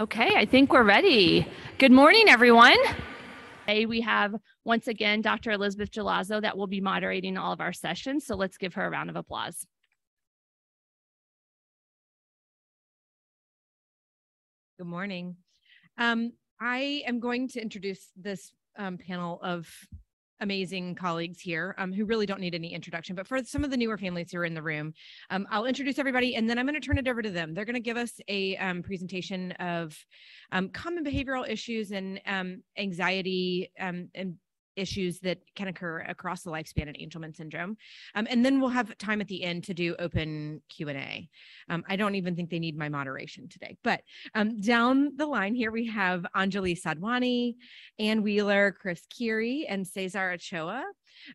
Okay, I think we're ready. Good morning, everyone. Today we have once again Dr. Elizabeth Jalazo that will be moderating all of our sessions. So let's give her a round of applause. Good morning. Um, I am going to introduce this um, panel of amazing colleagues here um, who really don't need any introduction. But for some of the newer families who are in the room, um, I'll introduce everybody and then I'm going to turn it over to them. They're going to give us a um, presentation of um, common behavioral issues and um, anxiety um, and issues that can occur across the lifespan in Angelman syndrome. Um, and then we'll have time at the end to do open Q&A. Um, I don't even think they need my moderation today, but um, down the line here, we have Anjali Sadhwani, Anne Wheeler, Chris Keary, and Cesar Ochoa.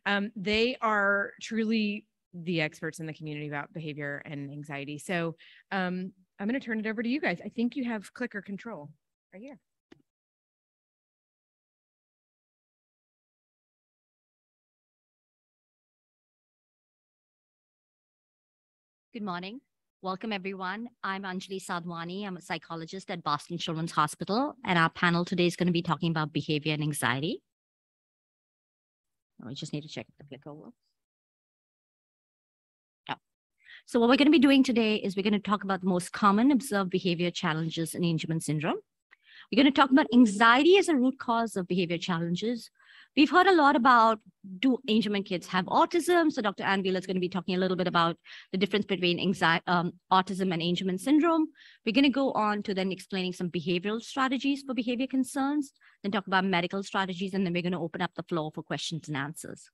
Um, they are truly the experts in the community about behavior and anxiety. So um, I'm going to turn it over to you guys. I think you have clicker control right here. Good morning. Welcome, everyone. I'm Anjali Sadhwani. I'm a psychologist at Boston Children's Hospital, and our panel today is going to be talking about behavior and anxiety. Oh, we just need to check the clicker. Oh. So what we're going to be doing today is we're going to talk about the most common observed behavior challenges in Angelman syndrome. We're going to talk about anxiety as a root cause of behavior challenges. We've heard a lot about do Angelman kids have autism? So Dr. Anne Wheeler is going to be talking a little bit about the difference between anxiety, um, autism and Angelman syndrome. We're going to go on to then explaining some behavioral strategies for behavior concerns, then talk about medical strategies, and then we're going to open up the floor for questions and answers.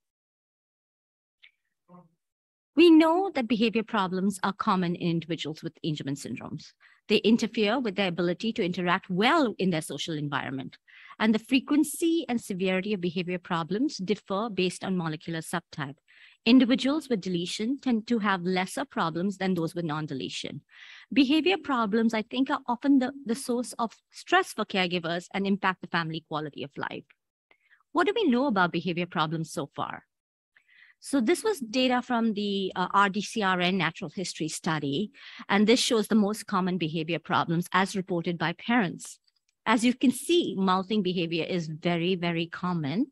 We know that behavior problems are common in individuals with Angelman syndromes. They interfere with their ability to interact well in their social environment and the frequency and severity of behavior problems differ based on molecular subtype. Individuals with deletion tend to have lesser problems than those with non-deletion. Behavior problems, I think, are often the, the source of stress for caregivers and impact the family quality of life. What do we know about behavior problems so far? So this was data from the uh, RDCRN natural history study, and this shows the most common behavior problems as reported by parents. As you can see, mouthing behavior is very, very common.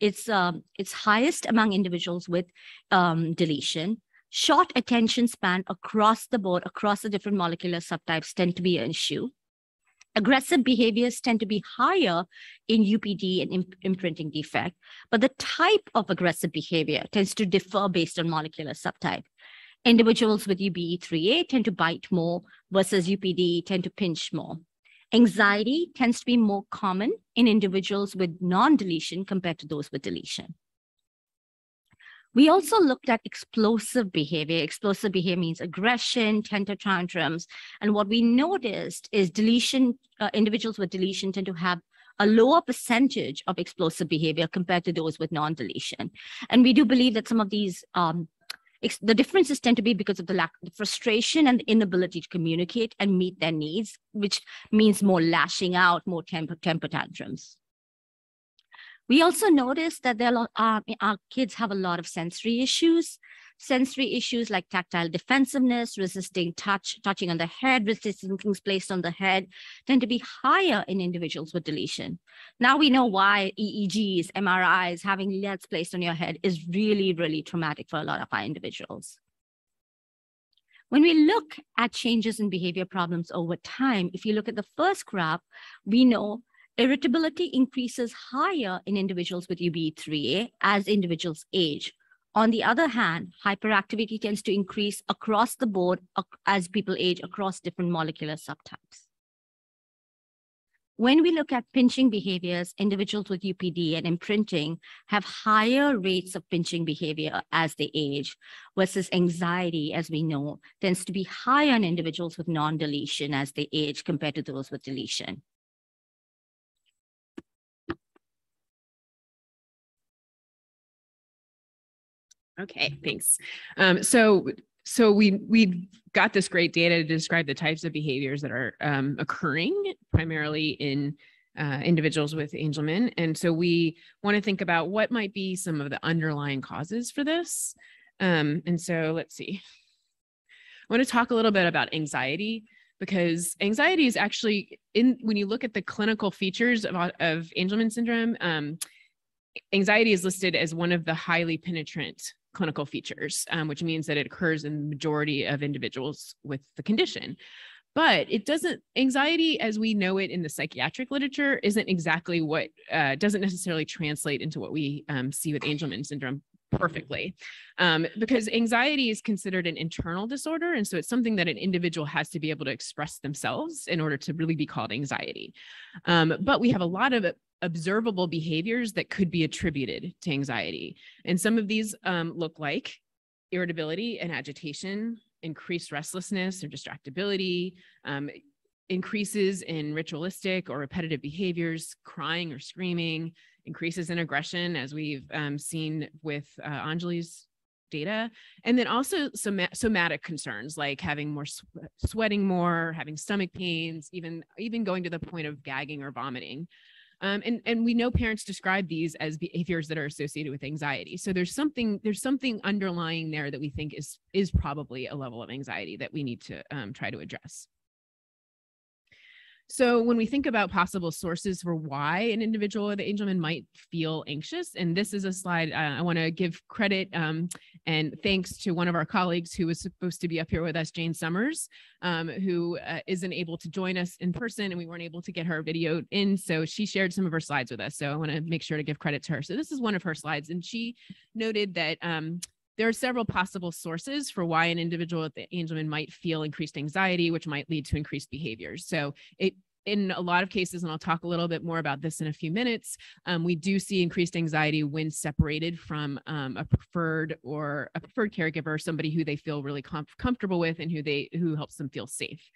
It's, um, it's highest among individuals with um, deletion. Short attention span across the board, across the different molecular subtypes tend to be an issue. Aggressive behaviors tend to be higher in UPD and imp imprinting defect, but the type of aggressive behavior tends to differ based on molecular subtype. Individuals with UBE3A tend to bite more versus UPD tend to pinch more. Anxiety tends to be more common in individuals with non-deletion compared to those with deletion. We also looked at explosive behavior. Explosive behavior means aggression, temper tantrums. And what we noticed is deletion, uh, individuals with deletion tend to have a lower percentage of explosive behavior compared to those with non-deletion. And we do believe that some of these um, the differences tend to be because of the lack of frustration and the inability to communicate and meet their needs, which means more lashing out, more temper, temper tantrums. We also noticed that there are, uh, our kids have a lot of sensory issues, sensory issues like tactile defensiveness, resisting touch, touching on the head, resisting things placed on the head, tend to be higher in individuals with deletion. Now we know why EEGs, MRIs, having LEDs placed on your head is really, really traumatic for a lot of our individuals. When we look at changes in behavior problems over time, if you look at the first graph, we know irritability increases higher in individuals with UBE3A as individuals age. On the other hand, hyperactivity tends to increase across the board as people age across different molecular subtypes. When we look at pinching behaviors, individuals with UPD and imprinting have higher rates of pinching behavior as they age, versus anxiety, as we know, tends to be higher in individuals with non-deletion as they age compared to those with deletion. Okay, thanks. Um, so so we we got this great data to describe the types of behaviors that are um, occurring primarily in uh, individuals with Angelman. And so we want to think about what might be some of the underlying causes for this. Um, and so let's see. I want to talk a little bit about anxiety because anxiety is actually in when you look at the clinical features of, of Angelman syndrome, um, anxiety is listed as one of the highly penetrant clinical features, um, which means that it occurs in the majority of individuals with the condition. But it doesn't, anxiety as we know it in the psychiatric literature isn't exactly what, uh, doesn't necessarily translate into what we um, see with Angelman syndrome perfectly um, because anxiety is considered an internal disorder and so it's something that an individual has to be able to express themselves in order to really be called anxiety um, but we have a lot of observable behaviors that could be attributed to anxiety. And some of these um, look like irritability and agitation, increased restlessness or distractibility, um, increases in ritualistic or repetitive behaviors, crying or screaming, increases in aggression, as we've um, seen with uh, Anjali's data and then also some somatic concerns like having more sweating more having stomach pains even even going to the point of gagging or vomiting um, and, and we know parents describe these as behaviors that are associated with anxiety. So there's something there's something underlying there that we think is is probably a level of anxiety that we need to um, try to address. So when we think about possible sources for why an individual or with Angelman might feel anxious, and this is a slide uh, I want to give credit um, and thanks to one of our colleagues who was supposed to be up here with us, Jane Summers, um, who uh, not able to join us in person, and we weren't able to get her video in. So she shared some of her slides with us. So I want to make sure to give credit to her. So this is one of her slides, and she noted that um, there are several possible sources for why an individual with the Angelman might feel increased anxiety, which might lead to increased behaviors. So it in a lot of cases, and I'll talk a little bit more about this in a few minutes, um, we do see increased anxiety when separated from um, a preferred or a preferred caregiver, somebody who they feel really com- comfortable with and who they who helps them feel safe.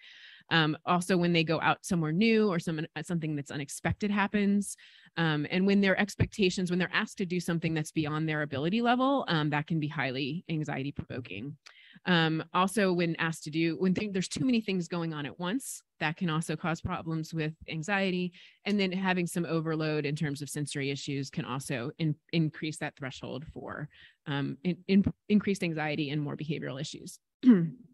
Um, also, when they go out somewhere new or some, something that's unexpected happens, um, and when their expectations, when they're asked to do something that's beyond their ability level, um, that can be highly anxiety provoking. Um, also, when asked to do, when th- there's too many things going on at once, that can also cause problems with anxiety. And then having some overload in terms of sensory issues can also in- increase that threshold for um, in- in- increased anxiety and more behavioral issues.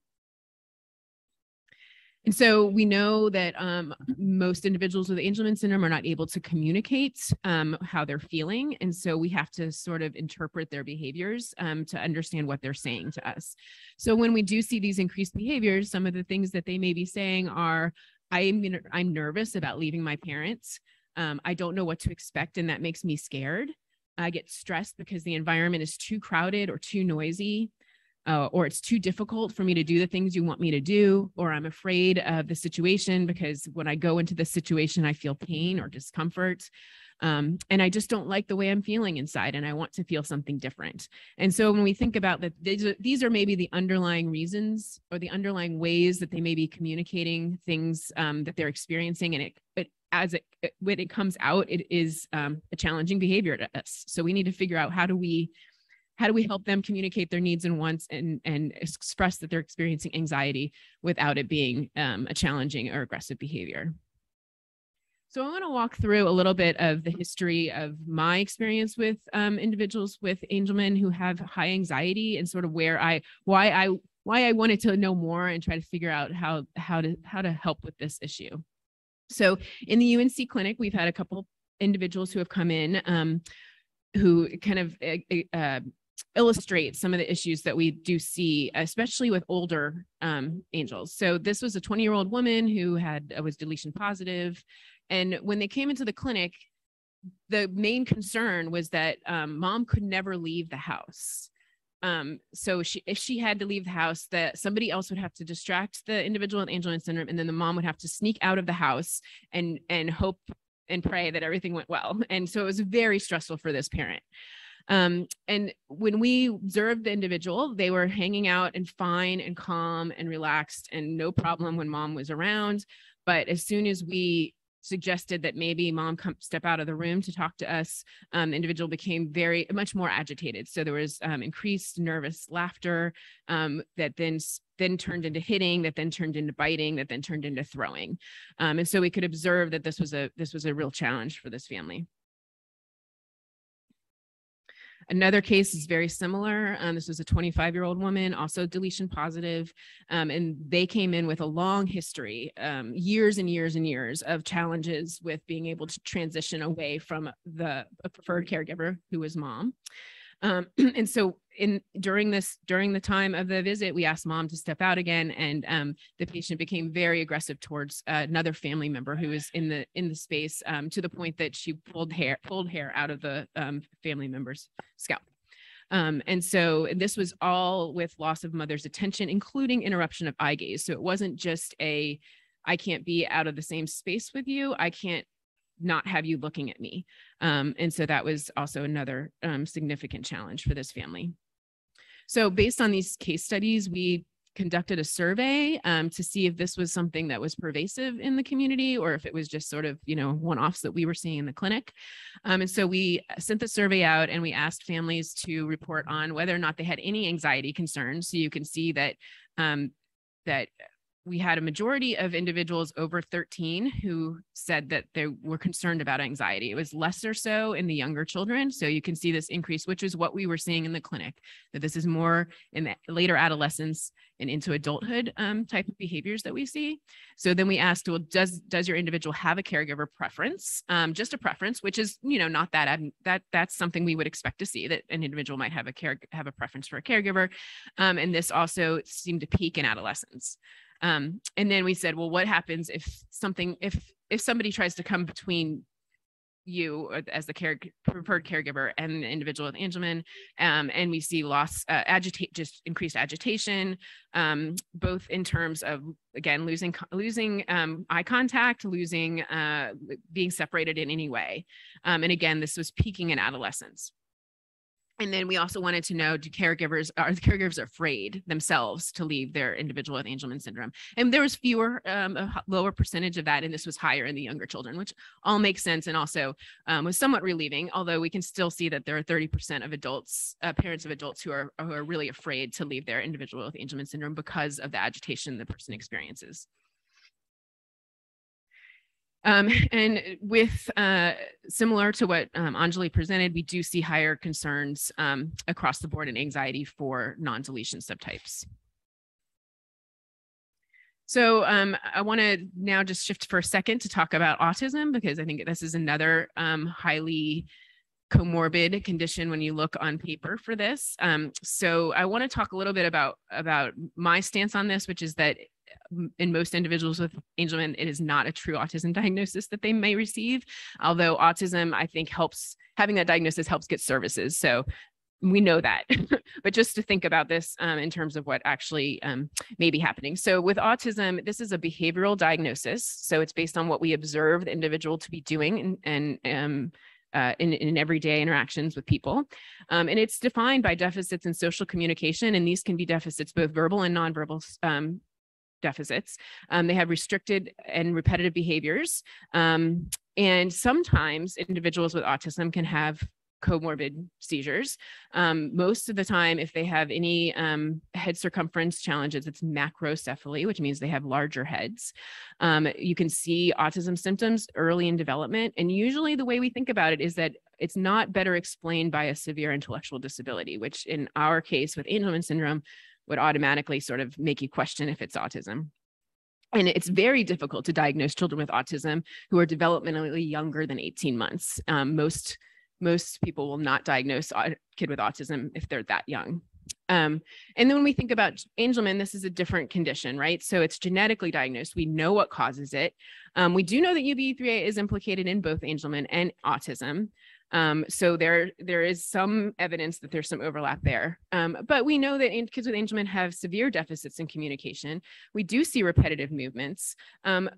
And so we know that um, most individuals with Angelman syndrome are not able to communicate um, how they're feeling. And so we have to sort of interpret their behaviors um, to understand what they're saying to us. So when we do see these increased behaviors, some of the things that they may be saying are, I'm, I'm nervous about leaving my parents. Um, I don't know what to expect, and that makes me scared. I get stressed because the environment is too crowded or too noisy uh, or it's too difficult for me to do the things you want me to do, or I'm afraid of the situation because when I go into the situation, I feel pain or discomfort. Um, and I just don't like the way I'm feeling inside, and I want to feel something different. And so when we think about that, these are, these are maybe the underlying reasons or the underlying ways that they may be communicating things um, that they're experiencing, and it, it as it when it comes out, it is um, a challenging behavior to us. So we need to figure out how do we how do we help them communicate their needs and wants and and express that they're experiencing anxiety without it being um, a challenging or aggressive behavior? So i want to walk through a little bit of the history of my experience with um, individuals with angelman who have high anxiety and sort of where i why i why i wanted to know more and try to figure out how how to how to help with this issue. So in the unc clinic we've had a couple individuals who have come in um, who kind of uh, uh, illustrate some of the issues that we do see, especially with older um, angels. So this was a 20 year old woman who had uh, was deletion positive, and when they came into the clinic, the main concern was that um, mom could never leave the house. Um, so she, if she had to leave the house, that somebody else would have to distract the individual with Angelman syndrome, and then the mom would have to sneak out of the house and and hope and pray that everything went well. And so it was very stressful for this parent. Um, and when we observed the individual, they were hanging out and fine and calm and relaxed and no problem when mom was around. But as soon as we suggested that maybe mom come step out of the room to talk to us. Um, the individual became very much more agitated. So there was um, increased nervous laughter um, that then then turned into hitting, that then turned into biting, that then turned into throwing. Um, and so we could observe that this was a this was a real challenge for this family. Another case is very similar. Um, this was a 25 year old woman, also deletion positive, um, and they came in with a long history, um, years and years and years of challenges with being able to transition away from the preferred caregiver who was mom. Um, and so in during this during the time of the visit, we asked mom to step out again, and um, the patient became very aggressive towards uh, another family member who was in the in the space um, to the point that she pulled hair pulled hair out of the um, family member's scalp. Um, and so this was all with loss of mother's attention, including interruption of eye gaze. So it wasn't just a, I can't be out of the same space with you. I can't not have you looking at me. Um, and so that was also another um, significant challenge for this family. So based on these case studies, we conducted a survey um, to see if this was something that was pervasive in the community or if it was just sort of, you know, one-offs that we were seeing in the clinic. Um, and so we sent the survey out and we asked families to report on whether or not they had any anxiety concerns. So you can see that um, that we had a majority of individuals over 13 who said that they were concerned about anxiety. It was lesser so in the younger children. So you can see this increase, which is what we were seeing in the clinic, that this is more in the later adolescence and into adulthood um, type of behaviors that we see. So then we asked, well, does does your individual have a caregiver preference? Um, just a preference, which is you know not that that that's something we would expect to see that an individual might have a care have a preference for a caregiver, um, and this also seemed to peak in adolescence. Um, and then we said, well, what happens if something if if somebody tries to come between you as the care preferred caregiver and the individual with Angelman, um, and we see loss, uh, agitate, just increased agitation, um, both in terms of again losing losing um, eye contact, losing uh, being separated in any way, um, and again this was peaking in adolescence. And then we also wanted to know, do caregivers, are the caregivers afraid themselves to leave their individual with Angelman syndrome? And there was fewer, um, a lower percentage of that, and this was higher in the younger children, which all makes sense and also um, was somewhat relieving, although we can still see that there are 30% of adults, uh, parents of adults who are, who are really afraid to leave their individual with Angelman syndrome because of the agitation the person experiences. Um, and with uh, similar to what um, Anjali presented, we do see higher concerns um, across the board and anxiety for non-deletion subtypes. So um, I want to now just shift for a second to talk about autism because I think this is another um, highly comorbid condition when you look on paper for this. Um, so I want to talk a little bit about about my stance on this, which is that in most individuals with Angelman, it is not a true autism diagnosis that they may receive. Although autism, I think, helps having that diagnosis helps get services. So we know that, but just to think about this um, in terms of what actually um, may be happening. So with autism, this is a behavioral diagnosis. So it's based on what we observe the individual to be doing and, and um, uh, in, in everyday interactions with people. Um, and it's defined by deficits in social communication. And these can be deficits, both verbal and nonverbal um, deficits. Um, they have restricted and repetitive behaviors. Um, and sometimes individuals with autism can have comorbid seizures. Um, most of the time, if they have any um, head circumference challenges, it's macrocephaly, which means they have larger heads. Um, you can see autism symptoms early in development. And usually, the way we think about it is that it's not better explained by a severe intellectual disability, which in our case with Angelman syndrome would automatically sort of make you question if it's autism. And it's very difficult to diagnose children with autism who are developmentally younger than 18 months. Um, most most people will not diagnose a kid with autism if they're that young. Um, and then when we think about Angelman, this is a different condition, right? So it's genetically diagnosed. We know what causes it. Um, we do know that UBE3A is implicated in both Angelman and autism. Um, so there, there is some evidence that there's some overlap there. Um, but we know that kids with Angelman have severe deficits in communication. We do see repetitive movements. Um,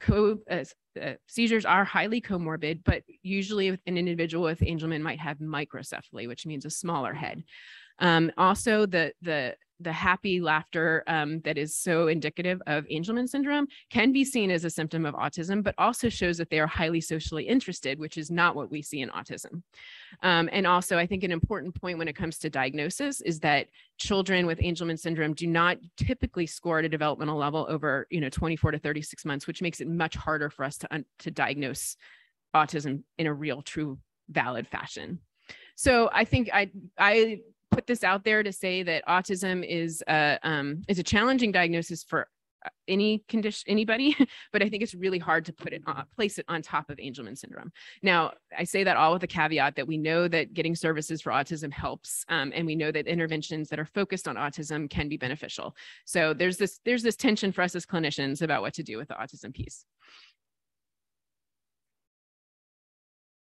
co- uh, uh, seizures are highly comorbid, but usually an individual with Angelman might have microcephaly, which means a smaller head. Um, also, the the the happy laughter um, that is so indicative of Angelman syndrome can be seen as a symptom of autism, but also shows that they are highly socially interested, which is not what we see in autism. Um, and also, I think an important point when it comes to diagnosis is that children with Angelman syndrome do not typically score at a developmental level over, you know, 24 to 36 months, which makes it much harder for us to, to diagnose autism in a real, true, valid fashion. So I think I I put this out there to say that autism is a um, is a challenging diagnosis for uh, any condition anybody but i think it's really hard to put it on place it on top of angelman syndrome. Now i say that all with a caveat that we know that getting services for autism helps um, and we know that interventions that are focused on autism can be beneficial. So there's this there's this tension for us as clinicians about what to do with the autism piece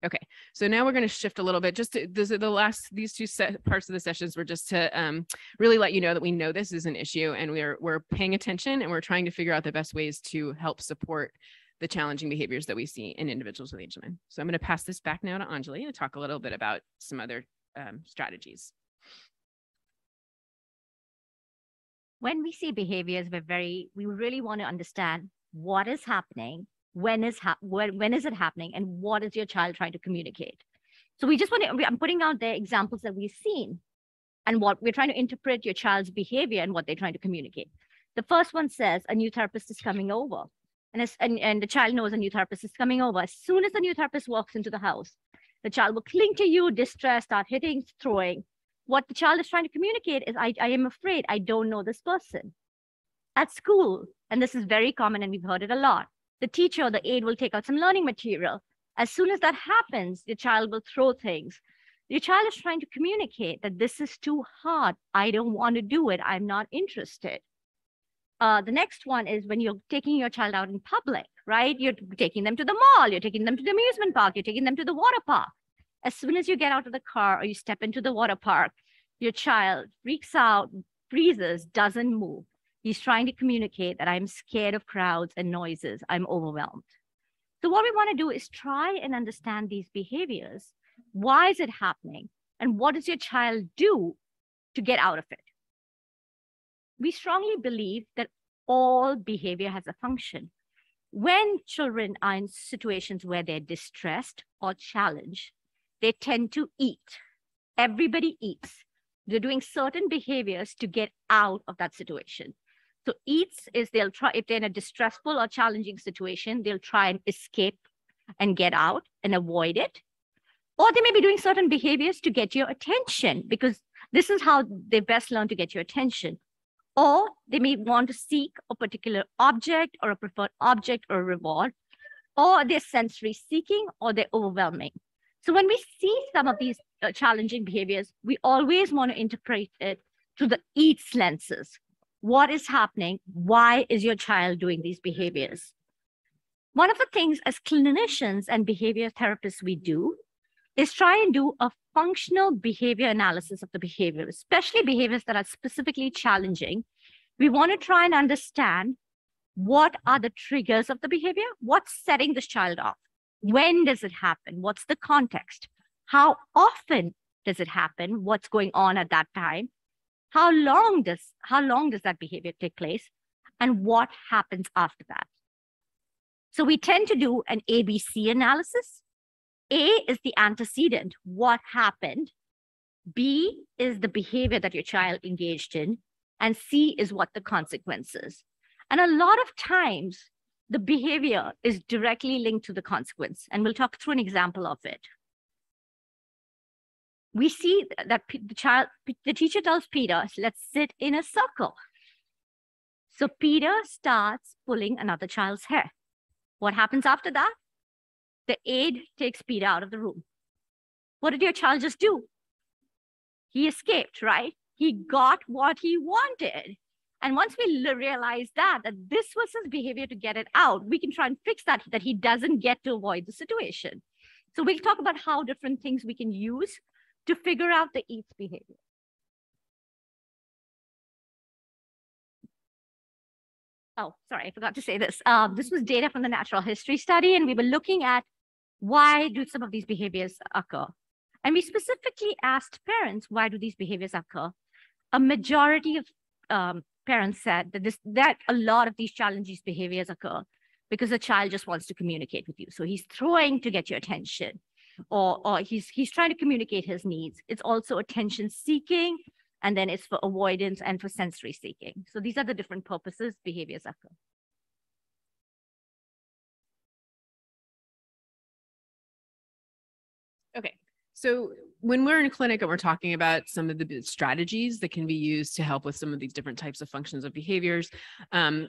Okay, so now we're going to shift a little bit. Just to, this, the last these two parts of the sessions were just to um, really let you know that we know this is an issue and we're we're paying attention and we're trying to figure out the best ways to help support the challenging behaviors that we see in individuals with Angelman. So I'm going to pass this back now to Anjali to talk a little bit about some other um, strategies. When we see behaviors, we're very we really want to understand what is happening when is ha- when, when is it happening and what is your child trying to communicate? So we just want to i'm putting out the examples that we've seen and what we're trying to interpret your child's behavior and what they're trying to communicate. The first one says a new therapist is coming over. And, and, and the child knows a new therapist is coming over. As soon as the new therapist walks into the house the child will cling to you distressed start hitting throwing. What the child is trying to communicate is I, I am afraid. I don't know this person. At school and this is very common and we've heard it a lot the teacher or the aide will take out some learning material. As soon as that happens, your child will throw things. Your child is trying to communicate that this is too hard. I don't want to do it. I'm not interested. Uh, the next one is when you're taking your child out in public, right? You're taking them to the mall, you're taking them to the amusement park, you're taking them to the water park. As soon as you get out of the car or you step into the water park, your child freaks out, freezes, doesn't move. He's trying to communicate that I'm scared of crowds and noises. I'm overwhelmed. So, what we want to do is try and understand these behaviors. Why is it happening? And what does your child do to get out of it? We strongly believe that all behavior has a function. When children are in situations where they're distressed or challenged, they tend to eat. Everybody eats. They're doing certain behaviors to get out of that situation. So eats is they'll try, if they're in a distressful or challenging situation, they'll try and escape and get out and avoid it. Or they may be doing certain behaviors to get your attention because this is how they best learn to get your attention. Or they may want to seek a particular object or a preferred object or reward, or they're sensory seeking or they're overwhelming. So when we see some of these uh, challenging behaviors, we always want to interpret it through the eats lenses what is happening? Why is your child doing these behaviors? One of the things as clinicians and behavior therapists we do is try and do a functional behavior analysis of the behavior, especially behaviors that are specifically challenging. We want to try and understand what are the triggers of the behavior? What's setting this child off? When does it happen? What's the context? How often does it happen? What's going on at that time? How long does how long does that behavior take place? And what happens after that? So we tend to do an abc analysis. A is the antecedent. What happened? B is the behavior that your child engaged in. And c is what the consequences. And a lot of times the behavior is directly linked to the consequence. And we'll talk through an example of it we see that the child, the teacher tells Peter, let's sit in a circle. So Peter starts pulling another child's hair. What happens after that? The aide takes Peter out of the room. What did your child just do? He escaped, right? He got what he wanted. And once we realize that, that this was his behavior to get it out, we can try and fix that, that he doesn't get to avoid the situation. So we'll talk about how different things we can use to figure out the eats behavior. Oh, sorry, I forgot to say this. Um, this was data from the natural history study, and we were looking at why do some of these behaviors occur? And we specifically asked parents, why do these behaviors occur? A majority of um, parents said that this that a lot of these challenges behaviors occur because the child just wants to communicate with you. So he's throwing to get your attention, or or he's he's trying to communicate his needs. It's also attention seeking, and then it's for avoidance and for sensory seeking. So these are the different purposes behaviors occur. Okay. So when we're in a clinic and we're talking about some of the strategies that can be used to help with some of these different types of functions of behaviors, um,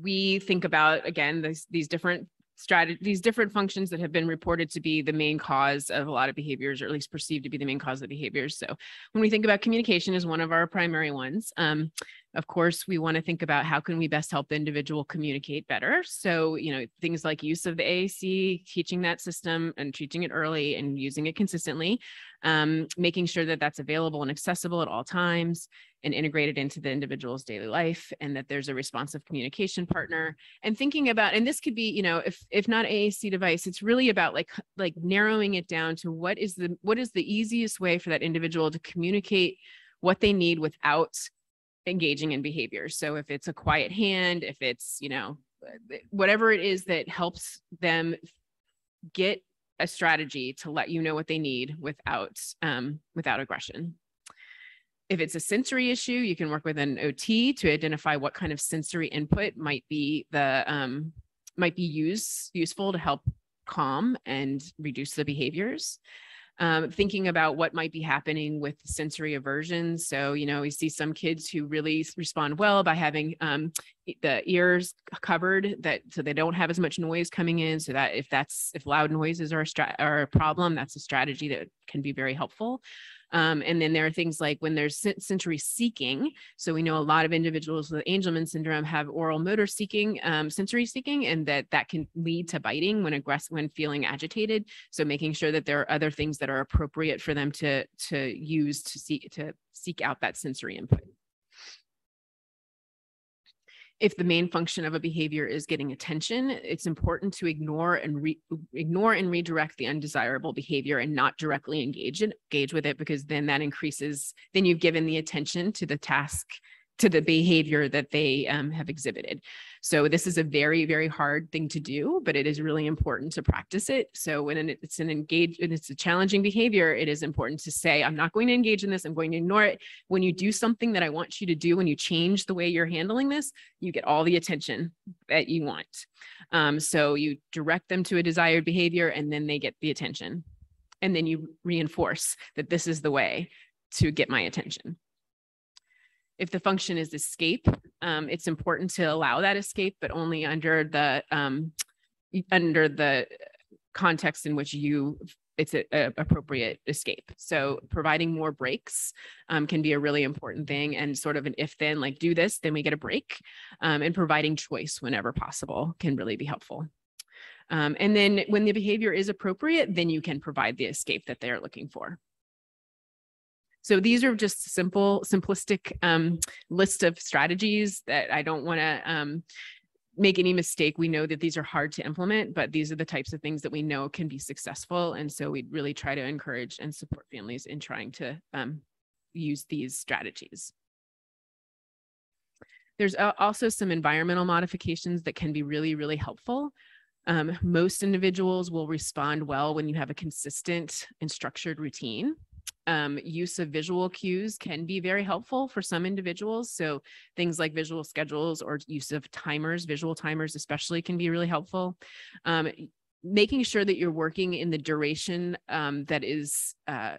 we think about again this, these different strategies, these different functions that have been reported to be the main cause of a lot of behaviors, or at least perceived to be the main cause of behaviors. So when we think about communication is one of our primary ones. Um, of course, we want to think about how can we best help the individual communicate better. So, you know, things like use of the AAC, teaching that system and teaching it early and using it consistently, um, making sure that that's available and accessible at all times and integrated into the individual's daily life and that there's a responsive communication partner and thinking about and this could be you know if if not AAC device it's really about like like narrowing it down to what is the what is the easiest way for that individual to communicate what they need without engaging in behavior. So if it's a quiet hand, if it's, you know, whatever it is that helps them get a strategy to let you know what they need without um, without aggression. If it's a sensory issue, you can work with an OT to identify what kind of sensory input might be the um, might be use useful to help calm and reduce the behaviors um, thinking about what might be happening with sensory aversion. So, you know, we see some kids who really respond well by having um, the ears covered that so they don't have as much noise coming in. So that if that's if loud noises are a, are a problem, that's a strategy that can be very helpful. Um, and then there are things like when there's sensory seeking. So we know a lot of individuals with Angelman syndrome have oral motor seeking, um, sensory seeking, and that that can lead to biting when aggressive, when feeling agitated. So making sure that there are other things that are appropriate for them to to use to seek to seek out that sensory input if the main function of a behavior is getting attention, it's important to ignore and re- ignore and redirect the undesirable behavior and not directly engage engage with it because then that increases. Then you've given the attention to the task to the behavior that they um, have exhibited. So this is a very, very hard thing to do, but it is really important to practice it. So when it's an engage and it's a challenging behavior, it is important to say, I'm not going to engage in this. I'm going to ignore it. When you do something that I want you to do, when you change the way you're handling this, you get all the attention that you want. Um, so you direct them to a desired behavior and then they get the attention. And then you reinforce that this is the way to get my attention if the function is escape, um, it's important to allow that escape, but only under the um, under the context in which you it's a, a appropriate escape. So providing more breaks um, can be a really important thing, and sort of an if then like do this, then we get a break, um, and providing choice whenever possible can really be helpful. Um, and then when the behavior is appropriate, then you can provide the escape that they're looking for. So these are just simple, simplistic um, list of strategies that I don't want to um, make any mistake. We know that these are hard to implement, but these are the types of things that we know can be successful. And so we really try to encourage and support families in trying to um, use these strategies. There's also some environmental modifications that can be really, really helpful. Um, most individuals will respond well when you have a consistent and structured routine um, use of visual cues can be very helpful for some individuals. So things like visual schedules or use of timers, visual timers especially can be really helpful. Um, making sure that you're working in the duration um, that is uh,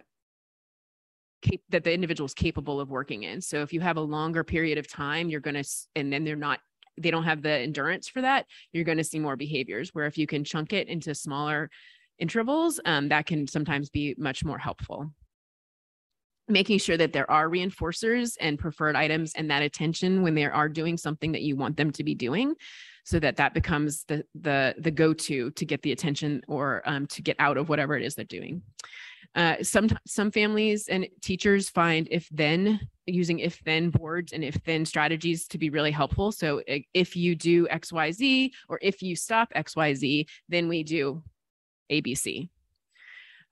that the individual is capable of working in. So if you have a longer period of time, you're going to, and then they're not they don't have the endurance for that, you're going to see more behaviors. Where if you can chunk it into smaller intervals, um, that can sometimes be much more helpful making sure that there are reinforcers and preferred items and that attention when they are doing something that you want them to be doing so that that becomes the the the go-to to get the attention or um, to get out of whatever it is they're doing. Uh, some some families and teachers find if then using if then boards and if then strategies to be really helpful. So if you do xyz or if you stop xyz then we do abc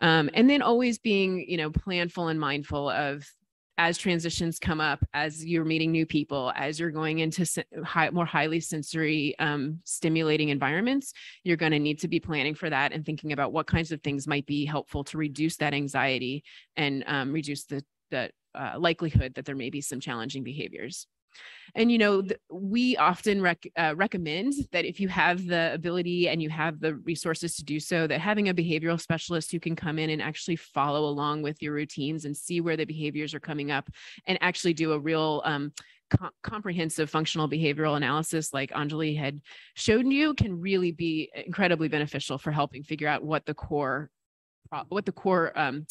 um, and then always being you know planful and mindful of as transitions come up, as you're meeting new people, as you're going into high, more highly sensory um, stimulating environments, you're going to need to be planning for that and thinking about what kinds of things might be helpful to reduce that anxiety and um, reduce the, the uh, likelihood that there may be some challenging behaviors. And you know, th- we often rec- uh, recommend that if you have the ability and you have the resources to do so, that having a behavioral specialist who can come in and actually follow along with your routines and see where the behaviors are coming up, and actually do a real um, co- comprehensive functional behavioral analysis, like Anjali had shown you, can really be incredibly beneficial for helping figure out what the core what the core um,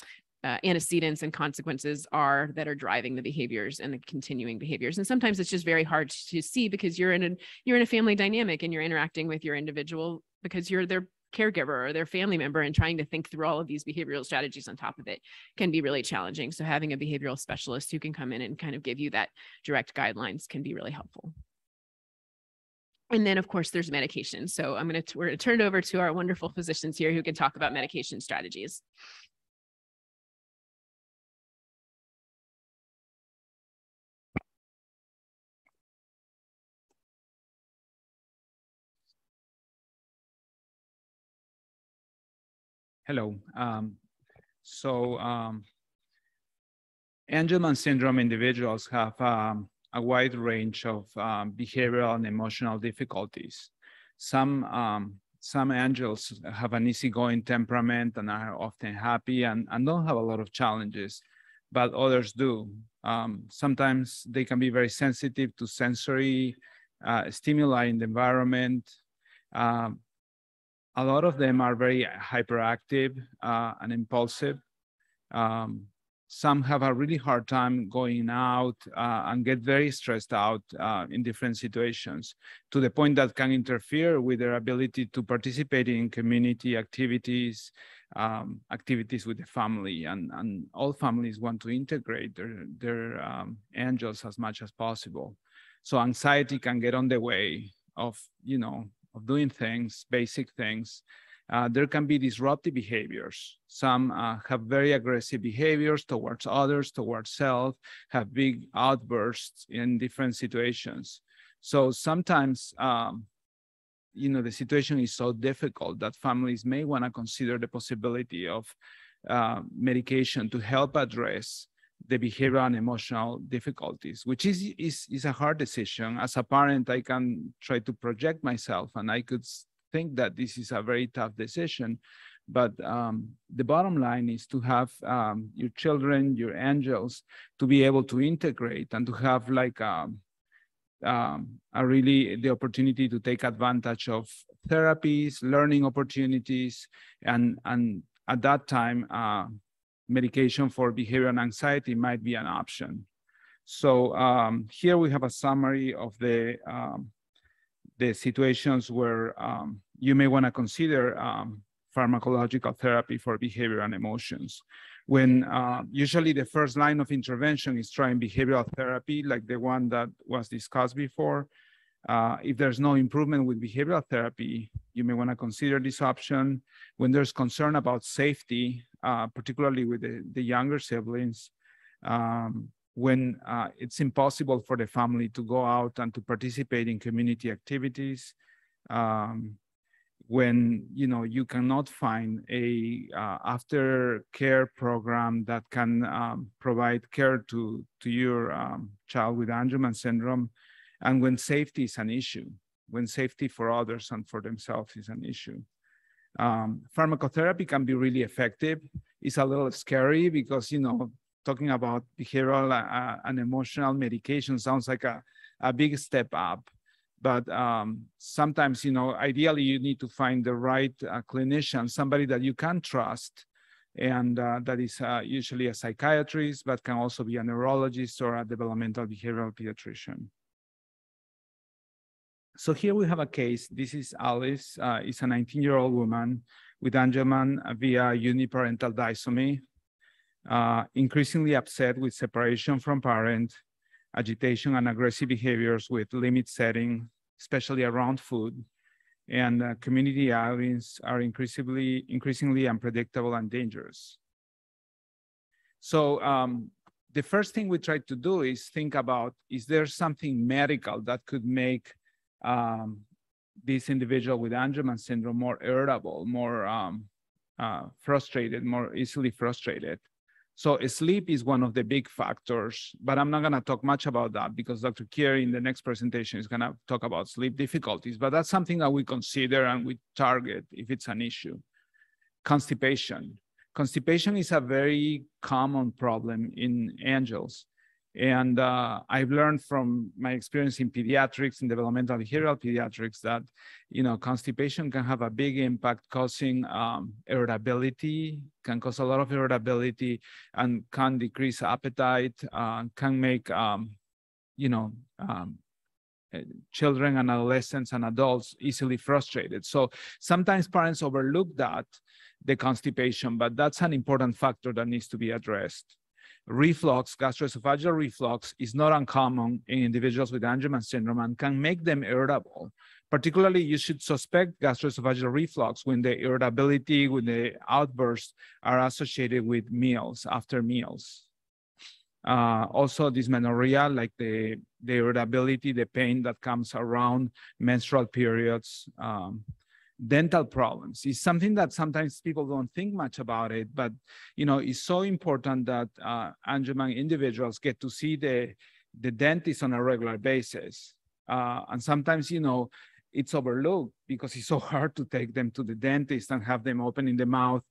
uh, antecedents and consequences are that are driving the behaviors and the continuing behaviors. And sometimes it's just very hard to see because you're in a you're in a family dynamic and you're interacting with your individual because you're their caregiver or their family member and trying to think through all of these behavioral strategies on top of it can be really challenging. So having a behavioral specialist who can come in and kind of give you that direct guidelines can be really helpful. And then, of course, there's medication. So I'm going to we're going to turn it over to our wonderful physicians here who can talk about medication strategies. Hello. Um, so um, Angelman syndrome individuals have um, a wide range of um, behavioral and emotional difficulties. Some um, some angels have an easygoing temperament and are often happy and, and don't have a lot of challenges, but others do. Um, sometimes they can be very sensitive to sensory uh, stimuli in the environment. A lot of them are very hyperactive uh, and impulsive. Um, some have a really hard time going out uh, and get very stressed out uh, in different situations to the point that can interfere with their ability to participate in community activities, um, activities with the family. And, and all families want to integrate their, their um, angels as much as possible. So anxiety can get on the way of, you know, of doing things, basic things, uh, there can be disruptive behaviors. Some uh, have very aggressive behaviors towards others, towards self, have big outbursts in different situations. So sometimes, um, you know, the situation is so difficult that families may want to consider the possibility of uh, medication to help address the behavioral and emotional difficulties, which is, is, is a hard decision. As a parent, I can try to project myself and I could think that this is a very tough decision. But um, the bottom line is to have um, your children, your angels, to be able to integrate and to have like a, um, um, a really the opportunity to take advantage of therapies, learning opportunities, and and at that time, uh, medication for behavior and anxiety might be an option. So um, here we have a summary of the um, the situations where um, you may want to consider um, pharmacological therapy for behavior and emotions. When uh, usually the first line of intervention is trying behavioral therapy, like the one that was discussed before. Uh, if there's no improvement with behavioral therapy, you may want to consider this option. When there's concern about safety, uh, particularly with the, the younger siblings, um, when uh, it's impossible for the family to go out and to participate in community activities, um, when you know you cannot find a uh, after care program that can um, provide care to to your um, child with Angelman syndrome, and when safety is an issue, when safety for others and for themselves is an issue. Um, pharmacotherapy can be really effective. It's a little scary because you know talking about behavioral uh, and emotional medication sounds like a, a big step up. But um, sometimes, you know, ideally you need to find the right uh, clinician, somebody that you can trust. And uh, that is uh, usually a psychiatrist, but can also be a neurologist or a developmental behavioral pediatrician. So here we have a case. This is Alice. Uh, it's a 19-year-old woman with Angelman via uniparental disomy uh, increasingly upset with separation from parent, agitation and aggressive behaviors with limit setting, especially around food, and uh, community outings are increasingly, increasingly unpredictable and dangerous. So um, the first thing we try to do is think about, is there something medical that could make um, this individual with Angelman syndrome more irritable, more um, uh, frustrated, more easily frustrated. So sleep is one of the big factors, but I'm not going to talk much about that because Dr. Keary in the next presentation is going to talk about sleep difficulties, but that's something that we consider and we target if it's an issue. Constipation. Constipation is a very common problem in angels. And uh, I've learned from my experience in pediatrics, in developmental behavioral pediatrics, that you know constipation can have a big impact, causing um, irritability, can cause a lot of irritability, and can decrease appetite, uh, can make um, you know um, eh, children and adolescents and adults easily frustrated. So sometimes parents overlook that the constipation, but that's an important factor that needs to be addressed reflux, gastroesophageal reflux, is not uncommon in individuals with Angelman syndrome and can make them irritable. Particularly, you should suspect gastroesophageal reflux when the irritability, when the outbursts are associated with meals, after meals. Uh, also, dysmenorrhea, like the, the irritability, the pain that comes around menstrual periods, um, dental problems is something that sometimes people don't think much about it, but you know, it's so important that uh, Angelman individuals get to see the, the dentist on a regular basis. Uh, and sometimes, you know, it's overlooked because it's so hard to take them to the dentist and have them open in the mouth.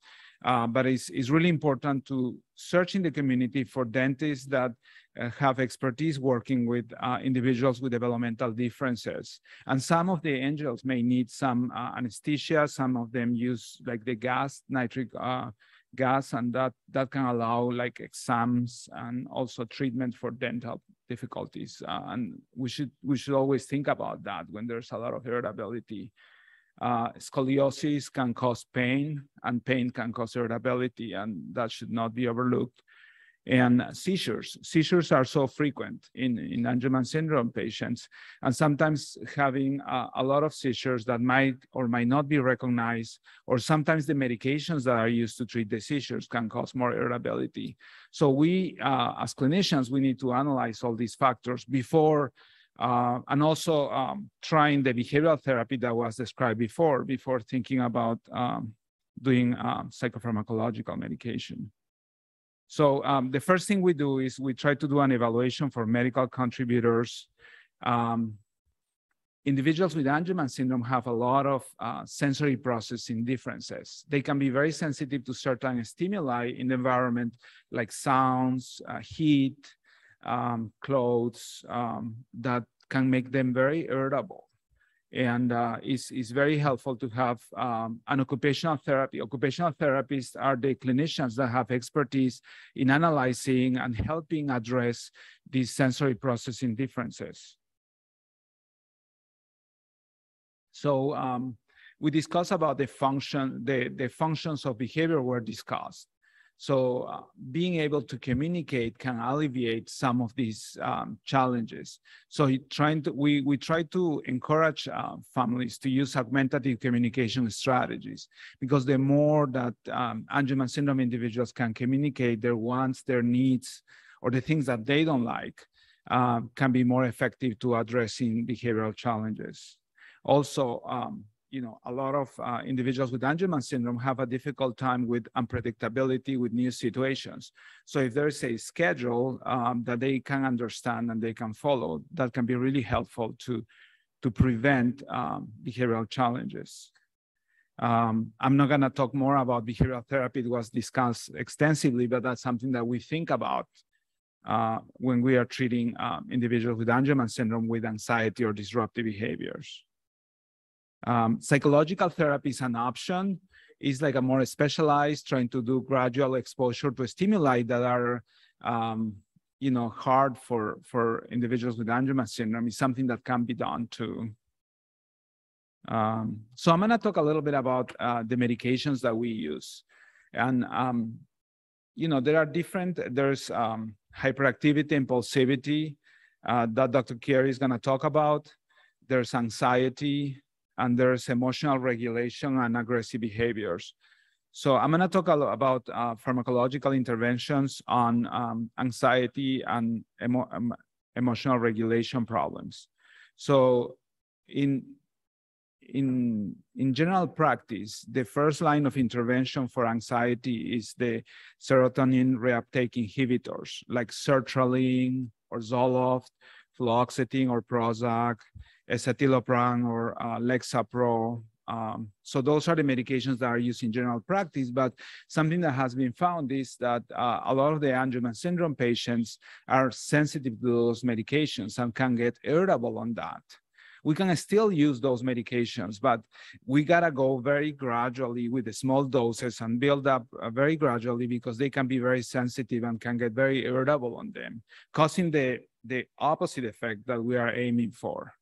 Uh, but it's, it's really important to search in the community for dentists that uh, have expertise working with uh, individuals with developmental differences. And some of the angels may need some uh, anesthesia. Some of them use like the gas, nitric uh, gas, and that, that can allow like exams and also treatment for dental difficulties. Uh, and we should, we should always think about that when there's a lot of irritability. Uh, scoliosis can cause pain, and pain can cause irritability, and that should not be overlooked and seizures. Seizures are so frequent in, in Angelman syndrome patients, and sometimes having uh, a lot of seizures that might or might not be recognized, or sometimes the medications that are used to treat the seizures can cause more irritability. So we, uh, as clinicians, we need to analyze all these factors before uh, and also um, trying the behavioral therapy that was described before, before thinking about um, doing um, psychopharmacological medication. So um, the first thing we do is we try to do an evaluation for medical contributors. Um, individuals with Angelman syndrome have a lot of uh, sensory processing differences. They can be very sensitive to certain stimuli in the environment, like sounds, uh, heat, um, clothes, um, that can make them very irritable and uh, it's, it's very helpful to have um, an occupational therapy. Occupational therapists are the clinicians that have expertise in analyzing and helping address these sensory processing differences. So um, we discussed about the function, the, the functions of behavior were discussed. So uh, being able to communicate can alleviate some of these um, challenges. So trying to, we, we try to encourage uh, families to use augmentative communication strategies because the more that um, Angelman syndrome individuals can communicate their wants, their needs, or the things that they don't like, uh, can be more effective to addressing behavioral challenges. Also, um, you know, a lot of uh, individuals with Angelman syndrome have a difficult time with unpredictability with new situations. So if there's a schedule um, that they can understand and they can follow, that can be really helpful to, to prevent um, behavioral challenges. Um, I'm not gonna talk more about behavioral therapy. It was discussed extensively, but that's something that we think about uh, when we are treating um, individuals with Angelman syndrome with anxiety or disruptive behaviors. Um, psychological therapy is an option. It's like a more specialized, trying to do gradual exposure to stimuli that are, um, you know, hard for for individuals with Angelman syndrome. Is something that can be done too. Um, so I'm going to talk a little bit about uh, the medications that we use, and um, you know, there are different. There's um, hyperactivity, impulsivity uh, that Dr. Keary is going to talk about. There's anxiety, and there's emotional regulation and aggressive behaviors. So I'm going to talk a lot about uh, pharmacological interventions on um, anxiety and emo um, emotional regulation problems. So in in in general practice, the first line of intervention for anxiety is the serotonin reuptake inhibitors like sertraline or Zoloft, fluoxetine or Prozac, escitalopram or uh, Lexapro. Um, so those are the medications that are used in general practice. But something that has been found is that uh, a lot of the Angelman syndrome patients are sensitive to those medications and can get irritable on that we can still use those medications, but we gotta go very gradually with the small doses and build up uh, very gradually because they can be very sensitive and can get very irritable on them, causing the, the opposite effect that we are aiming for.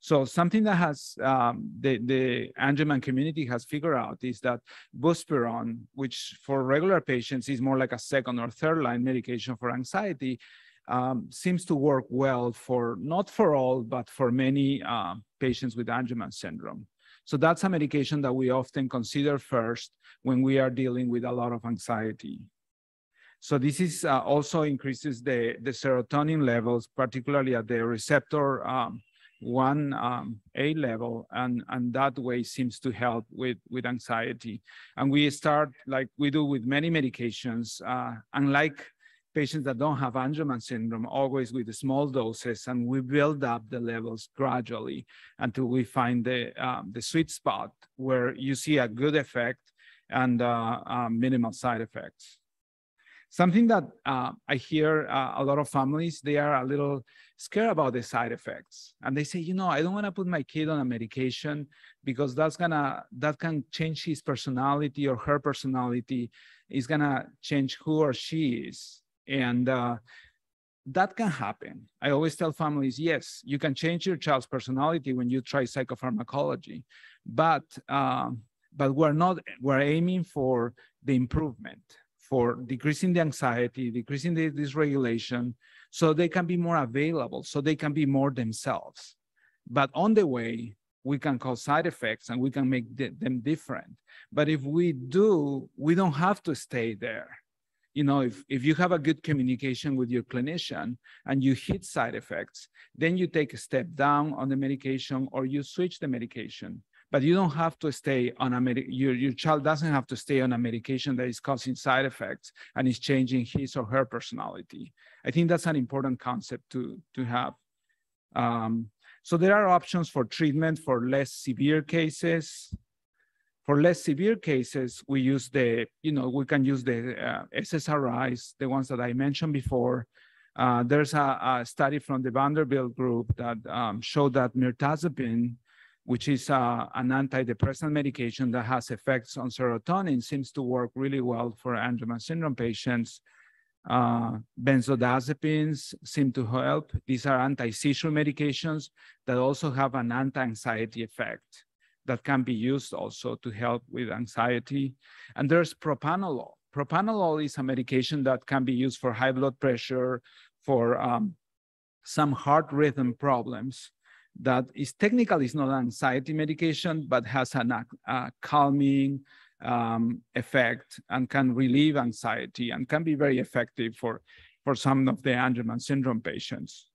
So something that has um, the, the Angelman community has figured out is that buspirone, which for regular patients is more like a second or third line medication for anxiety, um, seems to work well for, not for all, but for many uh, patients with Angelman syndrome. So that's a medication that we often consider first when we are dealing with a lot of anxiety. So this is uh, also increases the, the serotonin levels, particularly at the receptor um, 1 um, A level, and, and that way seems to help with, with anxiety. And we start, like we do with many medications, uh, unlike patients that don't have Angelman syndrome, always with small doses, and we build up the levels gradually until we find the, um, the sweet spot where you see a good effect and uh, uh, minimal side effects. Something that uh, I hear uh, a lot of families, they are a little scared about the side effects. And they say, you know, I don't want to put my kid on a medication because that's gonna, that can change his personality or her personality is gonna change who or she is. And uh, that can happen. I always tell families, yes, you can change your child's personality when you try psychopharmacology, but uh, but we're not we're aiming for the improvement, for decreasing the anxiety, decreasing the dysregulation, so they can be more available, so they can be more themselves. But on the way, we can cause side effects and we can make them different. But if we do, we don't have to stay there you know, if, if you have a good communication with your clinician and you hit side effects, then you take a step down on the medication or you switch the medication. But you don't have to stay on a med- your, your child doesn't have to stay on a medication that is causing side effects and is changing his or her personality. I think that's an important concept to, to have. Um, so there are options for treatment for less severe cases. For less severe cases, we use the, you know, we can use the uh, SSRIs, the ones that I mentioned before. Uh, there's a, a, study from the Vanderbilt group that um, showed that mirtazapine, which is uh, an antidepressant medication that has effects on serotonin, seems to work really well for Angelman syndrome patients. Uh, benzodiazepines seem to help. These are anti-seizure medications that also have an anti-anxiety effect that can be used also to help with anxiety. And there's propranolol. Propranolol is a medication that can be used for high blood pressure, for um, some heart rhythm problems that is technically is not an anxiety medication, but has an, a calming um, effect and can relieve anxiety and can be very effective for, for some of the Angelman syndrome patients.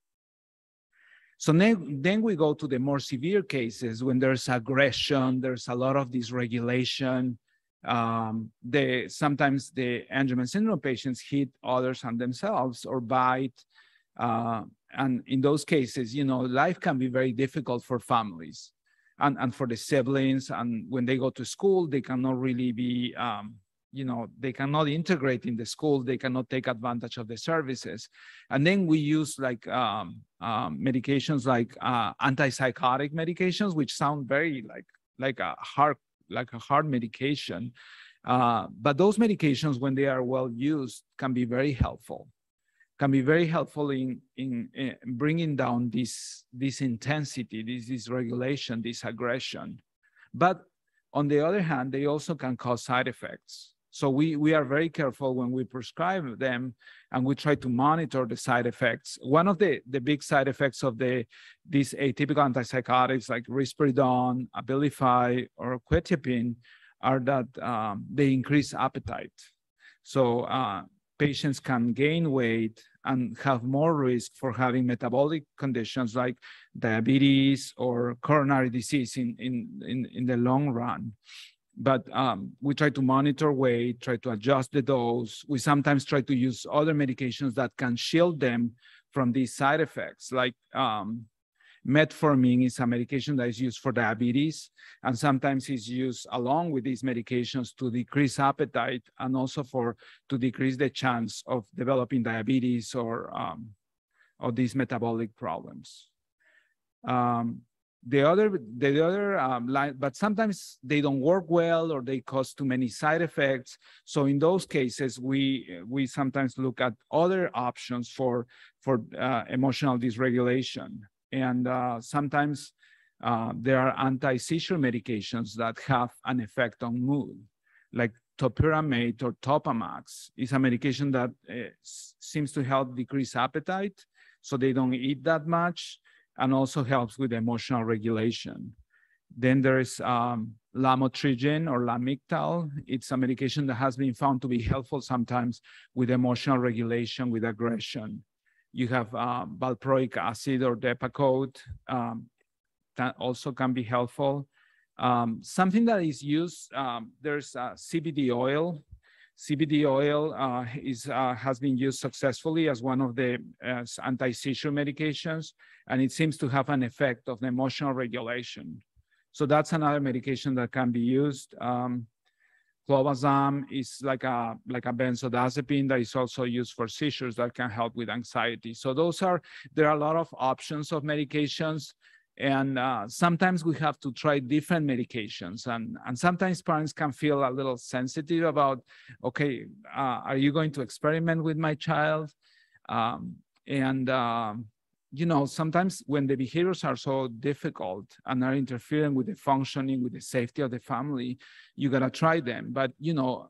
So then, then we go to the more severe cases when there's aggression, there's a lot of dysregulation. Um, the, sometimes the Angelman syndrome patients hit others and themselves or bite. Uh, and in those cases, you know, life can be very difficult for families and, and for the siblings. And when they go to school, they cannot really be um, you know they cannot integrate in the school. They cannot take advantage of the services. And then we use like um, um, medications like uh, antipsychotic medications which sound very like like a hard like a hard medication. Uh, but those medications when they are well used can be very helpful can be very helpful in, in, in bringing down this this intensity this, this regulation this aggression but on the other hand they also can cause side effects so we, we are very careful when we prescribe them and we try to monitor the side effects. One of the, the big side effects of the these atypical antipsychotics like risperidone, Abilify, or quetiapine are that um, they increase appetite. So uh, patients can gain weight and have more risk for having metabolic conditions like diabetes or coronary disease in, in, in, in the long run. But um, we try to monitor weight, try to adjust the dose. We sometimes try to use other medications that can shield them from these side effects, like um, Metformin is a medication that is used for diabetes, and sometimes is used along with these medications to decrease appetite and also for to decrease the chance of developing diabetes or um, or these metabolic problems. Um, the other, the other um, line, but sometimes they don't work well or they cause too many side effects. So in those cases, we we sometimes look at other options for for uh, emotional dysregulation. And uh, sometimes uh, there are anti-seizure medications that have an effect on mood, like topiramate or Topamax is a medication that uh, seems to help decrease appetite, so they don't eat that much, and also helps with emotional regulation. Then there's um, lamotrigine or lamictal. It's a medication that has been found to be helpful sometimes with emotional regulation, with aggression. You have um, valproic acid or Depakote um, that also can be helpful. Um, something that is used, um, there's uh, CBD oil. CBD oil uh, is, uh, has been used successfully as one of the uh, anti-seizure medications, and it seems to have an effect of the emotional regulation. So that's another medication that can be used. Um, Clobazam is like a like a benzodiazepine that is also used for seizures that can help with anxiety. So those are there are a lot of options of medications, and uh, sometimes we have to try different medications, and and sometimes parents can feel a little sensitive about, okay, uh, are you going to experiment with my child? Um, and um, you know, sometimes when the behaviors are so difficult and are interfering with the functioning, with the safety of the family, you gotta try them. But you know,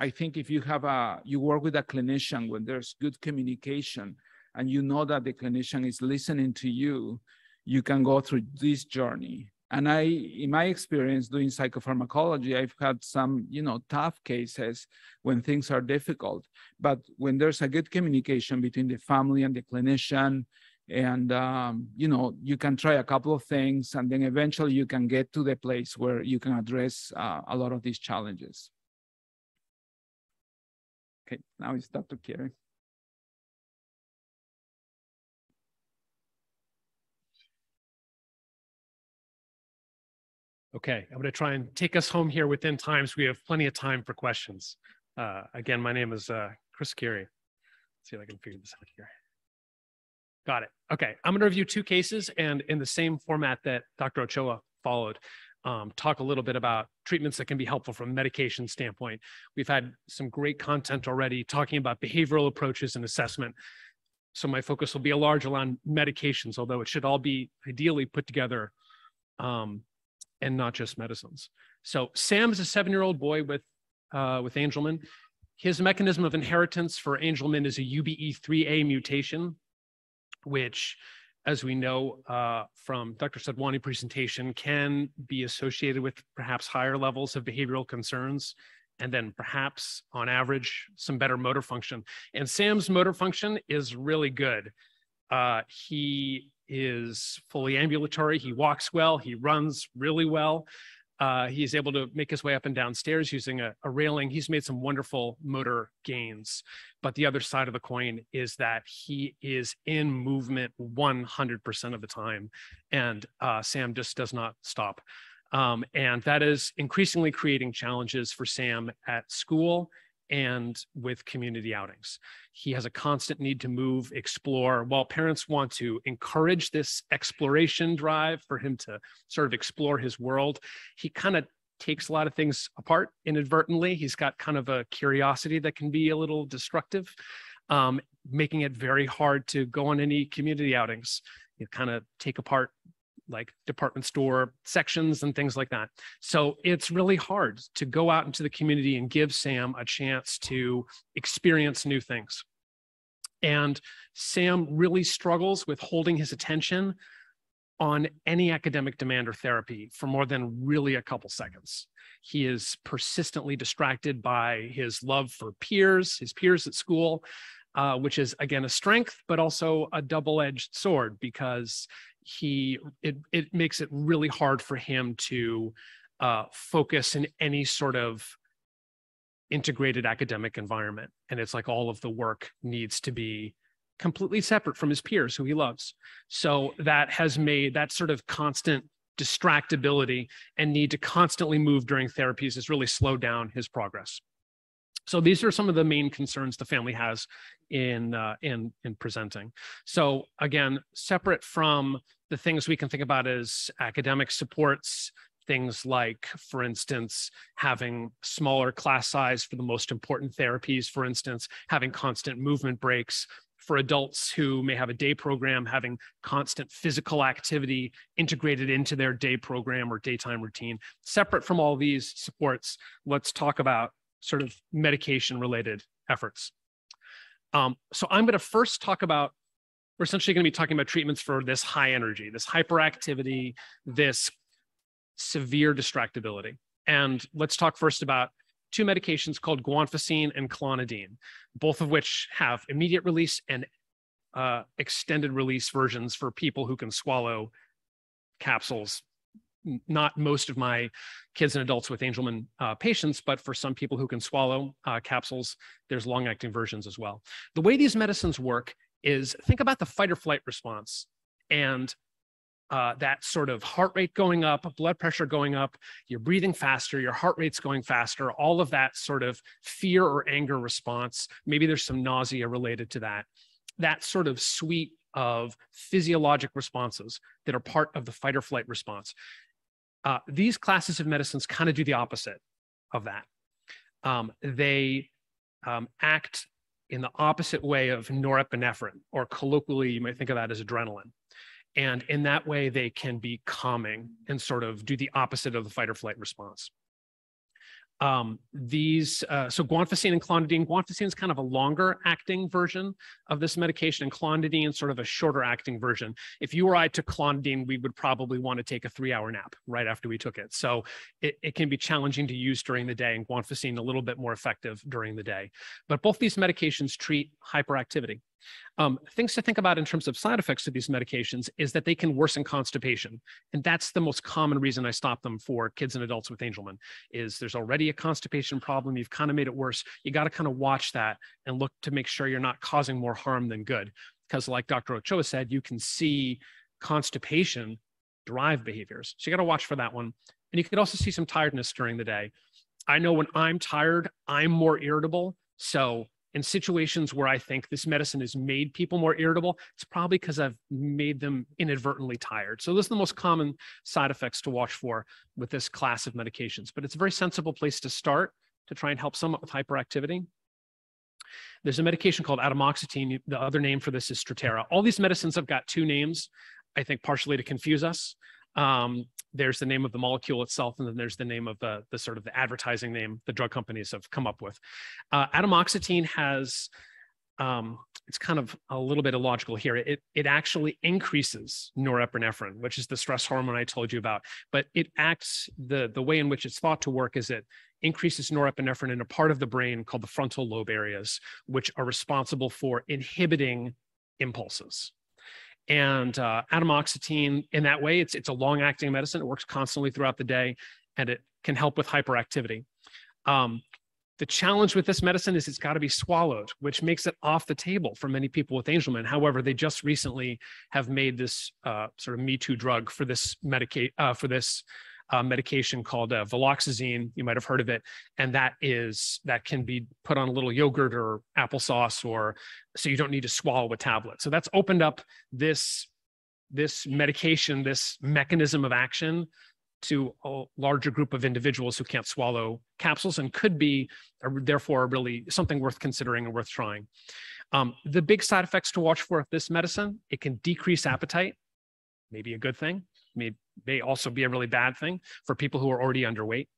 I think if you have a, you work with a clinician when there's good communication and you know that the clinician is listening to you, you can go through this journey. And I, in my experience doing psychopharmacology, I've had some, you know, tough cases when things are difficult. But when there's a good communication between the family and the clinician, and um, you know you can try a couple of things and then eventually you can get to the place where you can address uh, a lot of these challenges okay now it's dr Keary. Okay, I'm going to try and take us home here within times. We have plenty of time for questions. Uh, again, my name is uh, Chris. Let's see if I can figure this out here. Got it. Okay. I'm going to review two cases and in the same format that Dr. Ochoa followed, um, talk a little bit about treatments that can be helpful from a medication standpoint. We've had some great content already talking about behavioral approaches and assessment. So my focus will be a large on medications, although it should all be ideally put together um, and not just medicines. So Sam is a seven-year-old boy with, uh, with Angelman. His mechanism of inheritance for Angelman is a UBE3A mutation which as we know uh, from Dr. Sadhwani presentation, can be associated with perhaps higher levels of behavioral concerns, and then perhaps on average, some better motor function. And Sam's motor function is really good. Uh, he is fully ambulatory. He walks well. He runs really well. Uh, he's able to make his way up and down stairs using a, a, railing. He's made some wonderful motor gains. But the other side of the coin is that he is in movement 100% of the time. And uh, Sam just does not stop. Um, and that is increasingly creating challenges for Sam at school and with community outings. He has a constant need to move, explore. While parents want to encourage this exploration drive for him to sort of explore his world, he kind of takes a lot of things apart inadvertently. He's got kind of a curiosity that can be a little destructive, um, making it very hard to go on any community outings. You kind of take apart like department store sections and things like that. So it's really hard to go out into the community and give Sam a chance to experience new things. And Sam really struggles with holding his attention on any academic demand or therapy for more than really a couple seconds. He is persistently distracted by his love for peers, his peers at school, uh, which is again a strength, but also a double-edged sword because he it it makes it really hard for him to uh, focus in any sort of integrated academic environment. And it's like all of the work needs to be completely separate from his peers who he loves. So that has made that sort of constant distractibility and need to constantly move during therapies has really slowed down his progress. So these are some of the main concerns the family has in uh, in in presenting. So again, separate from the things we can think about as academic supports, things like, for instance, having smaller class size for the most important therapies, for instance, having constant movement breaks, for adults who may have a day program, having constant physical activity integrated into their day program or daytime routine. Separate from all these supports, let's talk about sort of medication related efforts. Um, so I'm going to first talk about, we're essentially going to be talking about treatments for this high energy, this hyperactivity, this severe distractibility. And let's talk first about two medications called guanfacine and clonidine, both of which have immediate release and uh, extended release versions for people who can swallow capsules. Not most of my kids and adults with Angelman uh, patients, but for some people who can swallow uh, capsules, there's long acting versions as well. The way these medicines work is think about the fight or flight response. And uh, that sort of heart rate going up, blood pressure going up, you're breathing faster, your heart rate's going faster, all of that sort of fear or anger response. Maybe there's some nausea related to that. That sort of suite of physiologic responses that are part of the fight or flight response. Uh, these classes of medicines kind of do the opposite of that. Um, they um, act in the opposite way of norepinephrine, or colloquially, you might think of that as adrenaline. And in that way, they can be calming and sort of do the opposite of the fight or flight response. Um, these, uh, so guanfacine and clonidine, guanfacine is kind of a longer acting version of this medication and clonidine is sort of a shorter acting version. If you or I took clonidine, we would probably want to take a three hour nap right after we took it. So it, it can be challenging to use during the day and guanfacine a little bit more effective during the day. But both these medications treat hyperactivity. Um, things to think about in terms of side effects of these medications is that they can worsen constipation. And that's the most common reason I stop them for kids and adults with Angelman is there's already a constipation problem. You've kind of made it worse. You got to kind of watch that and look to make sure you're not causing more harm than good. Because like Dr. Ochoa said, you can see constipation drive behaviors. So you got to watch for that one. And you could also see some tiredness during the day. I know when I'm tired, I'm more irritable. So in situations where I think this medicine has made people more irritable, it's probably because I've made them inadvertently tired. So those are the most common side effects to watch for with this class of medications. But it's a very sensible place to start to try and help someone with hyperactivity. There's a medication called atomoxetine. The other name for this is Strattera. All these medicines have got two names, I think partially to confuse us. Um, there's the name of the molecule itself, and then there's the name of the, the sort of the advertising name the drug companies have come up with. Uh, atomoxetine has, um, it's kind of a little bit illogical here. It, it actually increases norepinephrine, which is the stress hormone I told you about, but it acts, the, the way in which it's thought to work is it increases norepinephrine in a part of the brain called the frontal lobe areas, which are responsible for inhibiting impulses. And uh, atomoxetine, in that way, it's it's a long-acting medicine. It works constantly throughout the day, and it can help with hyperactivity. Um, the challenge with this medicine is it's got to be swallowed, which makes it off the table for many people with Angelman. However, they just recently have made this uh, sort of Me Too drug for this medicate uh, for this uh, medication called uh, viloxazine. You might have heard of it, and that is that can be put on a little yogurt or applesauce, or so you don't need to swallow a tablet. So that's opened up this this medication, this mechanism of action to a larger group of individuals who can't swallow capsules and could be therefore really something worth considering and worth trying. Um, the big side effects to watch for of this medicine, it can decrease appetite, maybe a good thing may, may also be a really bad thing for people who are already underweight.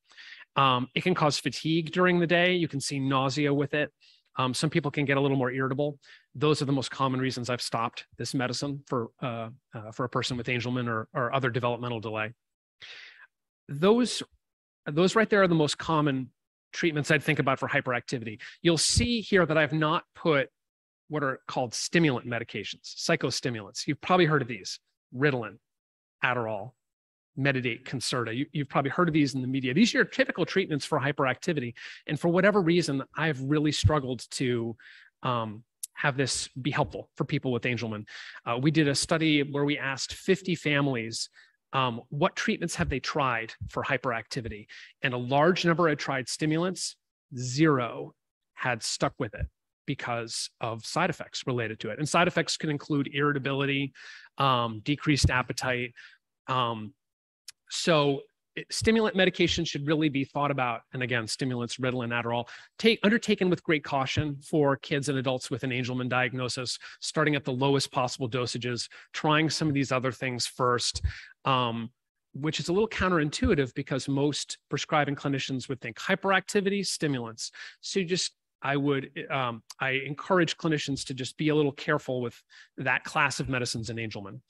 Um, it can cause fatigue during the day. You can see nausea with it. Um, some people can get a little more irritable. Those are the most common reasons I've stopped this medicine for uh, uh, for a person with Angelman or, or other developmental delay. Those those right there are the most common treatments I'd think about for hyperactivity. You'll see here that I've not put what are called stimulant medications, psychostimulants. You've probably heard of these: Ritalin, Adderall, Metadate, Concerta. You, have probably heard of these in the media. These are your typical treatments for hyperactivity. And for whatever reason, I've really struggled to um, have this be helpful for people with Angelman. Uh, we did a study where we asked 50 families um, what treatments have they tried for hyperactivity? And a large number had tried stimulants, zero had stuck with it because of side effects related to it. And side effects can include irritability, um, decreased appetite, um, so stimulant medication should really be thought about. And again stimulants ritalin adderall take undertaken with great caution for kids and adults with an angelman diagnosis starting at the lowest possible dosages trying some of these other things first um, which is a little counterintuitive because most prescribing clinicians would think hyperactivity stimulants. So you just I would um, I encourage clinicians to just be a little careful with that class of medicines in Angelman.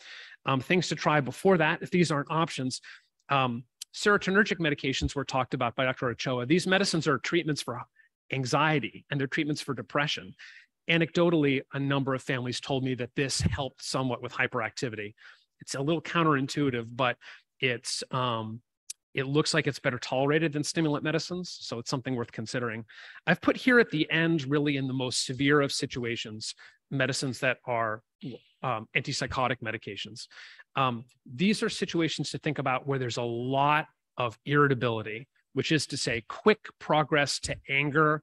Um, things to try before that, if these aren't options, um, serotonergic medications were talked about by Dr. Ochoa. These medicines are treatments for anxiety and they're treatments for depression. Anecdotally, a number of families told me that this helped somewhat with hyperactivity. It's a little counterintuitive, but it's um, it looks like it's better tolerated than stimulant medicines, so it's something worth considering. I've put here at the end, really in the most severe of situations, medicines that are um, antipsychotic medications. Um, these are situations to think about where there's a lot of irritability, which is to say, quick progress to anger,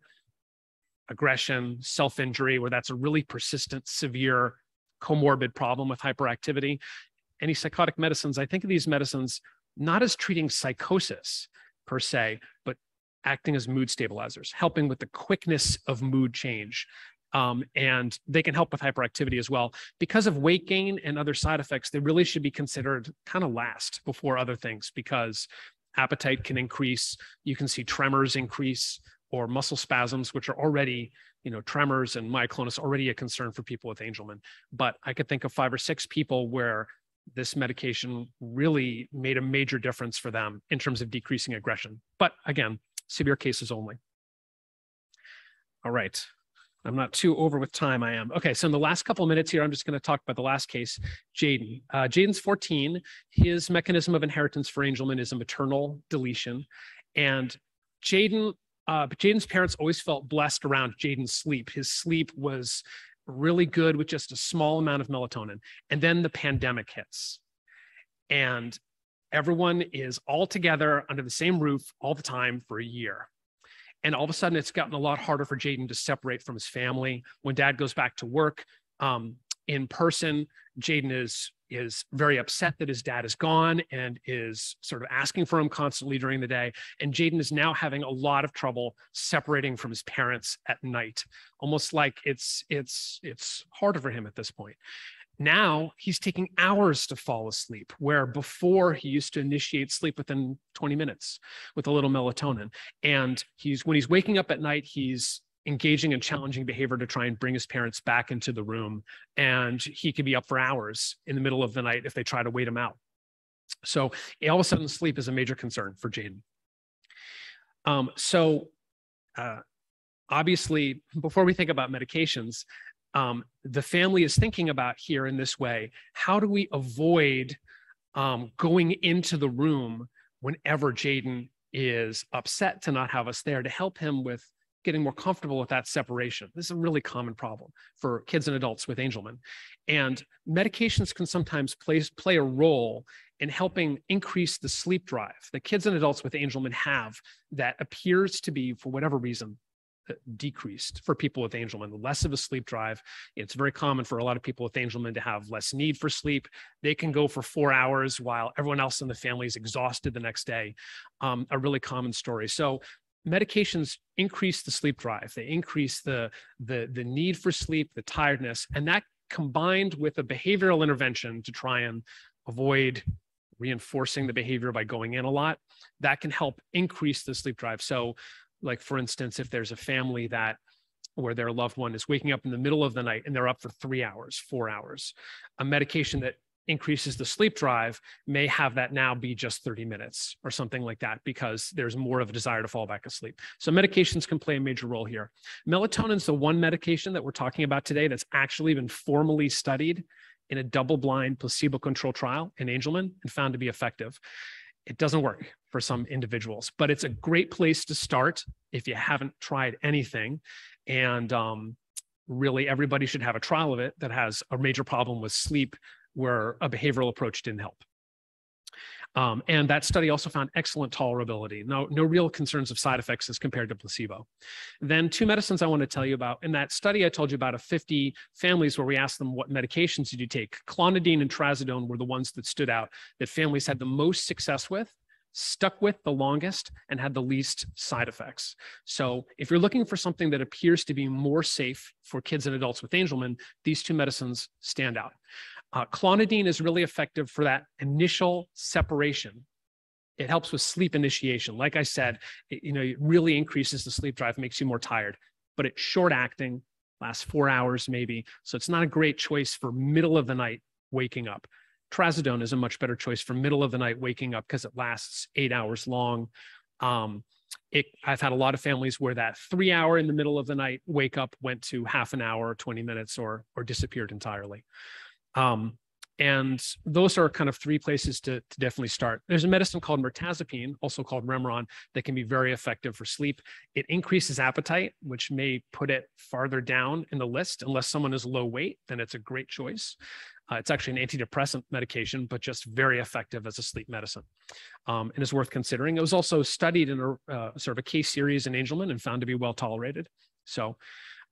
aggression, self injury, where that's a really persistent, severe, comorbid problem with hyperactivity. Antipsychotic medicines, I think of these medicines not as treating psychosis per se, but acting as mood stabilizers, helping with the quickness of mood change, um, and they can help with hyperactivity as well. Because of weight gain and other side effects, they really should be considered kind of last before other things because appetite can increase. You can see tremors increase or muscle spasms, which are already, you know, tremors and myoclonus already a concern for people with Angelman. But I could think of five or six people where this medication really made a major difference for them in terms of decreasing aggression. But again, severe cases only. All right. I'm not too over with time. I am. Okay. So in the last couple minutes here, I'm just going to talk about the last case, Jaden. Uh, Jaden's 14. His mechanism of inheritance for Angelman is a maternal deletion. And Jaden, uh, Jaden's parents always felt blessed around Jaden's sleep. His sleep was really good with just a small amount of melatonin. And then the pandemic hits. And everyone is all together under the same roof all the time for a year. And all of a sudden, it's gotten a lot harder for Jaden to separate from his family. When dad goes back to work um, in person, Jaden is is very upset that his dad is gone and is sort of asking for him constantly during the day. And Jaden is now having a lot of trouble separating from his parents at night, almost like it's it's it's harder for him at this point. Now he's taking hours to fall asleep, where before he used to initiate sleep within 20 minutes with a little melatonin. And he's when he's waking up at night, he's engaging in challenging behavior to try and bring his parents back into the room. And he could be up for hours in the middle of the night if they try to wait him out. So all of a sudden, sleep is a major concern for Jaden. Um, so uh, obviously, before we think about medications, um, the family is thinking about here in this way how do we avoid um, going into the room whenever Jaden is upset to not have us there to help him with getting more comfortable with that separation. This is a really common problem for kids and adults with Angelman. And medications can sometimes play, play a role in helping increase the sleep drive that kids and adults with Angelman have that appears to be, for whatever reason, decreased for people with Angelman, less of a sleep drive. It's very common for a lot of people with Angelman to have less need for sleep. They can go for four hours while everyone else in the family is exhausted the next day. Um, a really common story. So medications increase the sleep drive. They increase the, the, the need for sleep, the tiredness, and that combined with a behavioral intervention to try and avoid reinforcing the behavior by going in a lot, that can help increase the sleep drive. So like for instance if there's a family that where their loved one is waking up in the middle of the night and they're up for three hours, four hours. A medication that increases the sleep drive may have that now be just 30 minutes or something like that because there's more of a desire to fall back asleep. So medications can play a major role here. Melatonin is the one medication that we're talking about today that's actually been formally studied in a double-blind placebo-controlled trial in Angelman and found to be effective. It doesn't work for some individuals, but it's a great place to start if you haven't tried anything. And um, really, everybody should have a trial of it that has a major problem with sleep where a behavioral approach didn't help. Um, and that study also found excellent tolerability, no, no real concerns of side effects as compared to placebo. Then two medicines I want to tell you about. In that study, I told you about a 50 families where we asked them what medications did you take. Clonidine and trazodone were the ones that stood out that families had the most success with stuck with the longest and had the least side effects. So if you're looking for something that appears to be more safe for kids and adults with Angelman, these two medicines stand out. Uh, clonidine is really effective for that initial separation. It helps with sleep initiation. Like I said, it, you know, it really increases the sleep drive, makes you more tired, but it's short acting, lasts four hours maybe. So it's not a great choice for middle of the night waking up. Trazodone is a much better choice for middle of the night waking up because it lasts eight hours long. Um, it, I've had a lot of families where that three hour in the middle of the night wake up went to half an hour, 20 minutes, or or disappeared entirely. Um, and those are kind of three places to, to definitely start. There's a medicine called mirtazapine, also called Remeron, that can be very effective for sleep. It increases appetite, which may put it farther down in the list. Unless someone is low weight, then it's a great choice. Uh, it's actually an antidepressant medication, but just very effective as a sleep medicine um, and is worth considering. It was also studied in a uh, sort of a case series in Angelman and found to be well tolerated. So,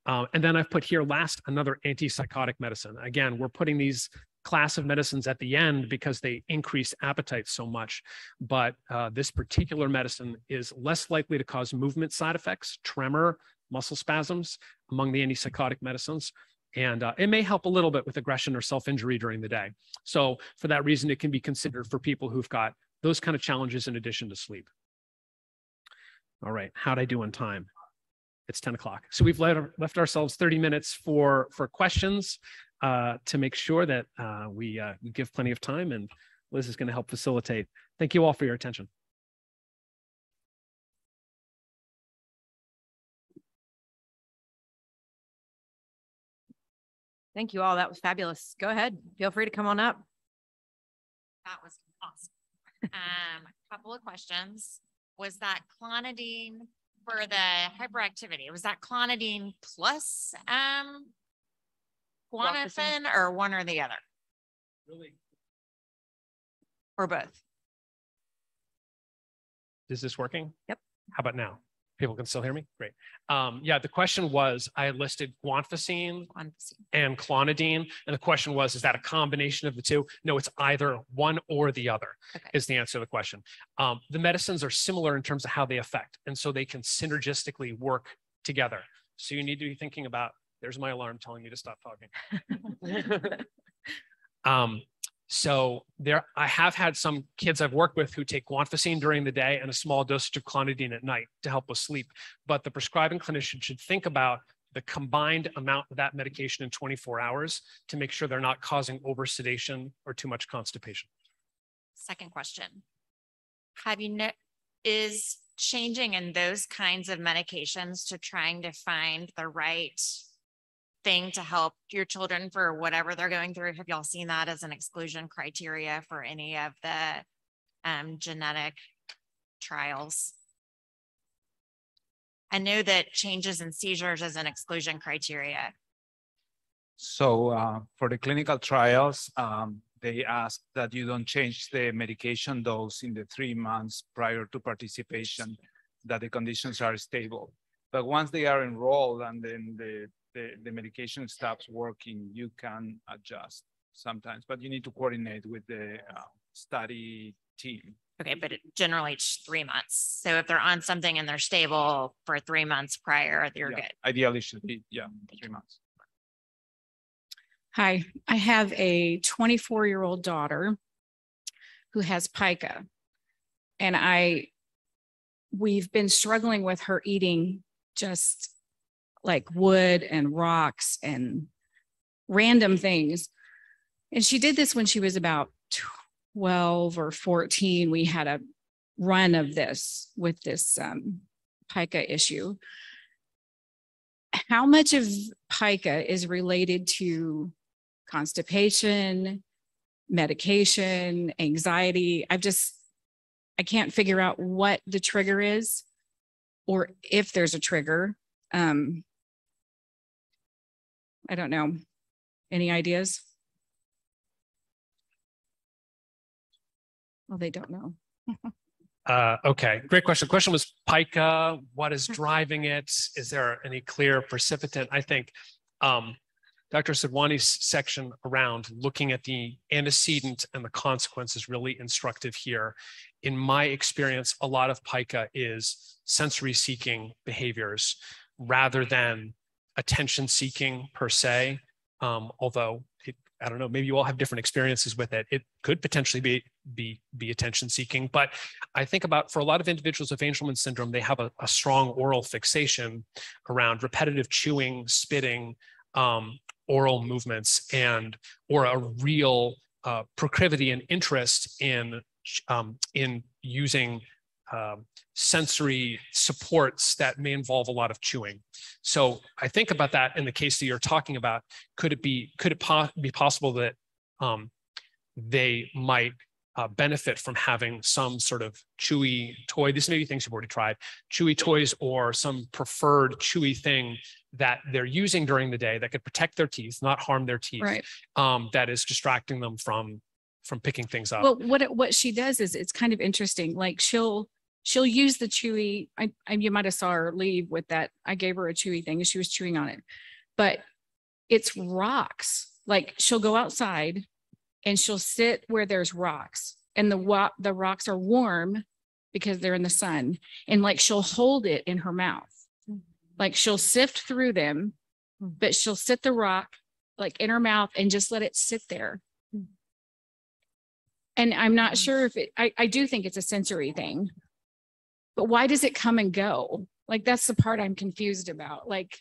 uh, and then I've put here last another antipsychotic medicine. Again, we're putting these class of medicines at the end because they increase appetite so much. But uh, this particular medicine is less likely to cause movement side effects, tremor, muscle spasms among the antipsychotic medicines. And uh, it may help a little bit with aggression or self injury during the day. So, for that reason, it can be considered for people who've got those kind of challenges in addition to sleep. All right, how'd I do on time? It's 10 o'clock. So we've left, left ourselves 30 minutes for, for questions uh, to make sure that uh, we, uh, we give plenty of time and Liz is going to help facilitate. Thank you all for your attention. Thank you all. That was fabulous. Go ahead. Feel free to come on up. That was awesome. um, a couple of questions. Was that clonidine for the hyperactivity? Was that clonidine plus um guanfacine or one or the other? Really? Or both? Is this working? Yep. How about now? People can still hear me? Great. Um, yeah, the question was, I listed guanfacine Guanfacine. and clonidine. And the question was, is that a combination of the two? No, it's either one or the other Okay. is the answer to the question. Um, the medicines are similar in terms of how they affect. And so they can synergistically work together. So you need to be thinking about, there's my alarm telling me to stop talking. um, so there, I have had some kids I've worked with who take guanfacine during the day and a small dosage of clonidine at night to help with sleep. But the prescribing clinician should think about the combined amount of that medication in 24 hours to make sure they're not causing over sedation or too much constipation. Second question. Have you is changing in those kinds of medications to trying to find the right thing to help your children for whatever they're going through? Have y'all seen that as an exclusion criteria for any of the um, genetic trials? I know that changes in seizures is an exclusion criteria. So uh, for the clinical trials, um, they ask that you don't change the medication dose in the three months prior to participation, that the conditions are stable. But once they are enrolled and then the, the, the medication stops working, you can adjust sometimes, but you need to coordinate with the uh, study team. Okay, but it generally it's three months. So if they're on something and they're stable for three months prior, you're Yeah, good. Ideally should be, yeah, three months. Hi, I have a 24 year old daughter who has pica. And I, we've been struggling with her eating just like wood and rocks and random things. And she did this when she was about 12 or 14. We had a run of this with this um, pica issue. How much of pica is related to constipation, medication, anxiety? I've just, I can't figure out what the trigger is or if there's a trigger. Um, I don't know. Any ideas? Well, they don't know. Uh, okay, great question. Question was pica. What is driving it? Is there any clear precipitant? I think um, Dr. Sadhwani's section around looking at the antecedent and the consequences really instructive here. In my experience, a lot of pica is sensory seeking behaviors rather than attention seeking per se. Um, although it, I don't know, maybe you all have different experiences with it. It could potentially be be be attention seeking, but I think about for a lot of individuals with Angelman syndrome, they have a, a strong oral fixation around repetitive chewing, spitting, um, oral movements, and or a real uh, proclivity and interest in um, in using um, sensory supports that may involve a lot of chewing. So I think about that in the case that you're talking about. Could it be could it po- be possible that um, they might uh, benefit from having some sort of chewy toy? These may be things you've already tried. Chewy toys or some preferred chewy thing that they're using during the day that could protect their teeth, not harm their teeth. Right. Um, that is distracting them from from picking things up. Well, what it- what she does is it's kind of interesting. Like she'll she'll use the chewy. I, I you might have saw her leave with that. I gave her a chewy thing and she was chewing on it, but it's rocks. Like she'll go outside and she'll sit where there's rocks and the the rocks are warm because they're in the sun and like she'll hold it in her mouth. Mm-hmm. Like she'll sift through them, mm-hmm. but she'll sit the rock like in her mouth and just let it sit there. Mm-hmm. And I'm not sure if it, I, I do think it's a sensory thing. But why does it come and go? Like, that's the part I'm confused about. Like,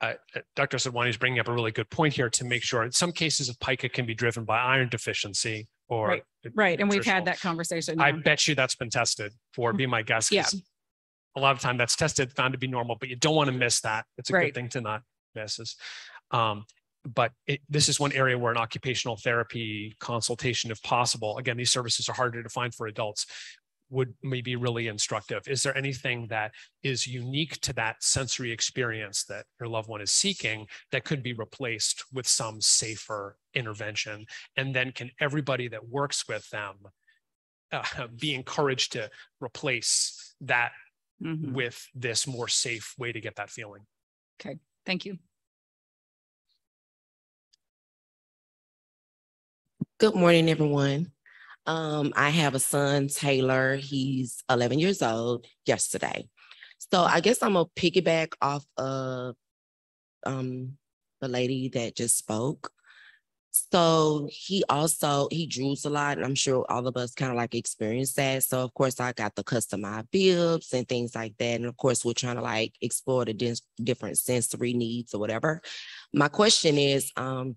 uh, Dr. Sadhwani is bringing up a really good point here to make sure in some cases of pica can be driven by iron deficiency or Right, right. And we've had that conversation. I bet you that's been tested for be my guest. Yeah. A lot of time that's tested, found to be normal, but you don't want to miss that. It's a Right. good thing to not miss is. Um, but it, this is one area where an occupational therapy consultation, if possible, again, these services are harder to find for adults, would maybe really instructive. Is there anything that is unique to that sensory experience that your loved one is seeking that could be replaced with some safer intervention? And then can everybody that works with them uh, be encouraged to replace that Mhm. with this more safe way to get that feeling? Okay, thank you. Good morning, everyone. Um, I have a son, Taylor. He's 11 years old yesterday. So I guess I'm gonna piggyback off of um, the lady that just spoke. So he also he drools a lot, and I'm sure all of us kind of like experience that. So of course I got the customized bibs and things like that, and of course we're trying to like explore the different sensory needs or whatever. My question is, um,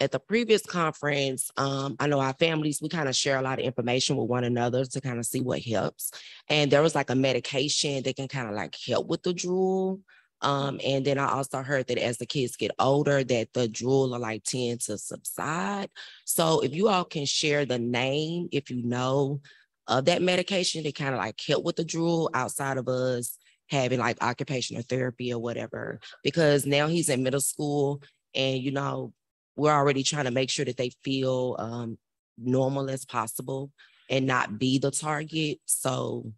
at the previous conference, um, I know our families, we kind of share a lot of information with one another to kind of see what helps. And there was like a medication that can kind of like help with the drool. Um, and then I also heard that as the kids get older, that the drool will like tend to subside. So if you all can share the name, if you know of that medication that kind of like help with the drool outside of us having like occupational therapy or whatever, because now he's in middle school and you know, we're already trying to make sure that they feel um, normal as possible and not be the target. So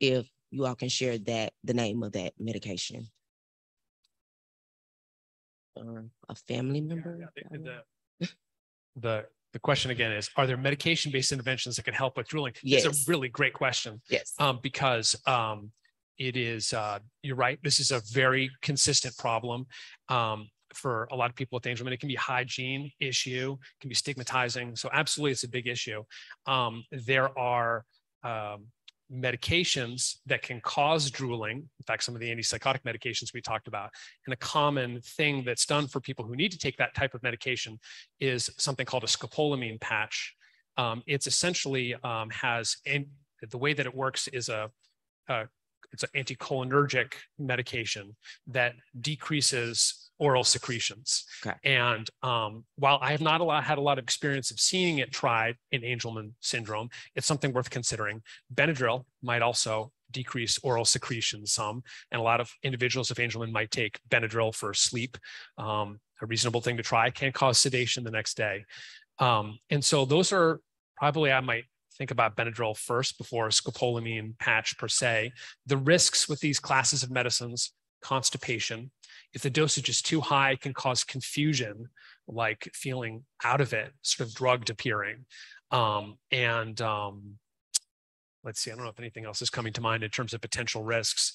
if you all can share that, the name of that medication. Or a family member. Yeah, the- The, the, question again is, are there medication-based interventions that can help with drooling? It's Yes. a really great question. Yes. um, because um, it is, uh, you're right, this is a very consistent problem um, for a lot of people with Angelman. It can be hygiene issue, can be stigmatizing. So absolutely, it's a big issue. Um, there are um, medications that can cause drooling. In fact, some of the antipsychotic medications we talked about. And a common thing that's done for people who need to take that type of medication is something called a scopolamine patch. Um, it's essentially um, has, and the way that it works is a, a it's an anticholinergic medication that decreases oral secretions. Okay. And um, while I have not a lot, had a lot of experience of seeing it tried in Angelman syndrome, it's something worth considering. Benadryl might also decrease oral secretion some, and a lot of individuals with Angelman might take Benadryl for sleep. Um, a reasonable thing to try can cause sedation the next day. Um, and so those are probably I might think about Benadryl first before a scopolamine patch per se. The risks with these classes of medicines, constipation. If the dosage is too high, it can cause confusion, like feeling out of it, sort of drugged appearing. Um, and um, let's see, I don't know if anything else is coming to mind in terms of potential risks.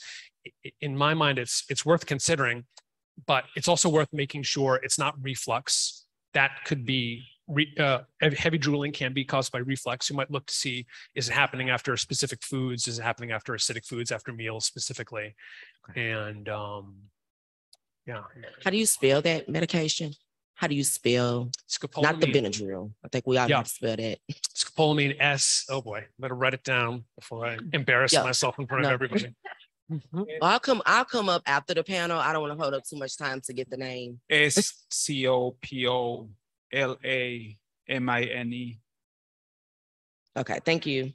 In my mind, it's it's worth considering, but it's also worth making sure it's not reflux. That could be re, uh, heavy, drooling can be caused by reflux. You might look to see is it happening after specific foods? Is it happening after acidic foods, after meals specifically? And um, yeah, How do you spell that medication? How do you spell, not the Benadryl? I think we all Yeah. have to spell that. scopolamine S. Oh boy, better write it down before I embarrass Yeah. myself in front of No. everybody. Mhm. I'll come, I'll come up after the panel. I don't want to hold up too much time to get the name. S C O P O L A M I N E. Okay, thank you.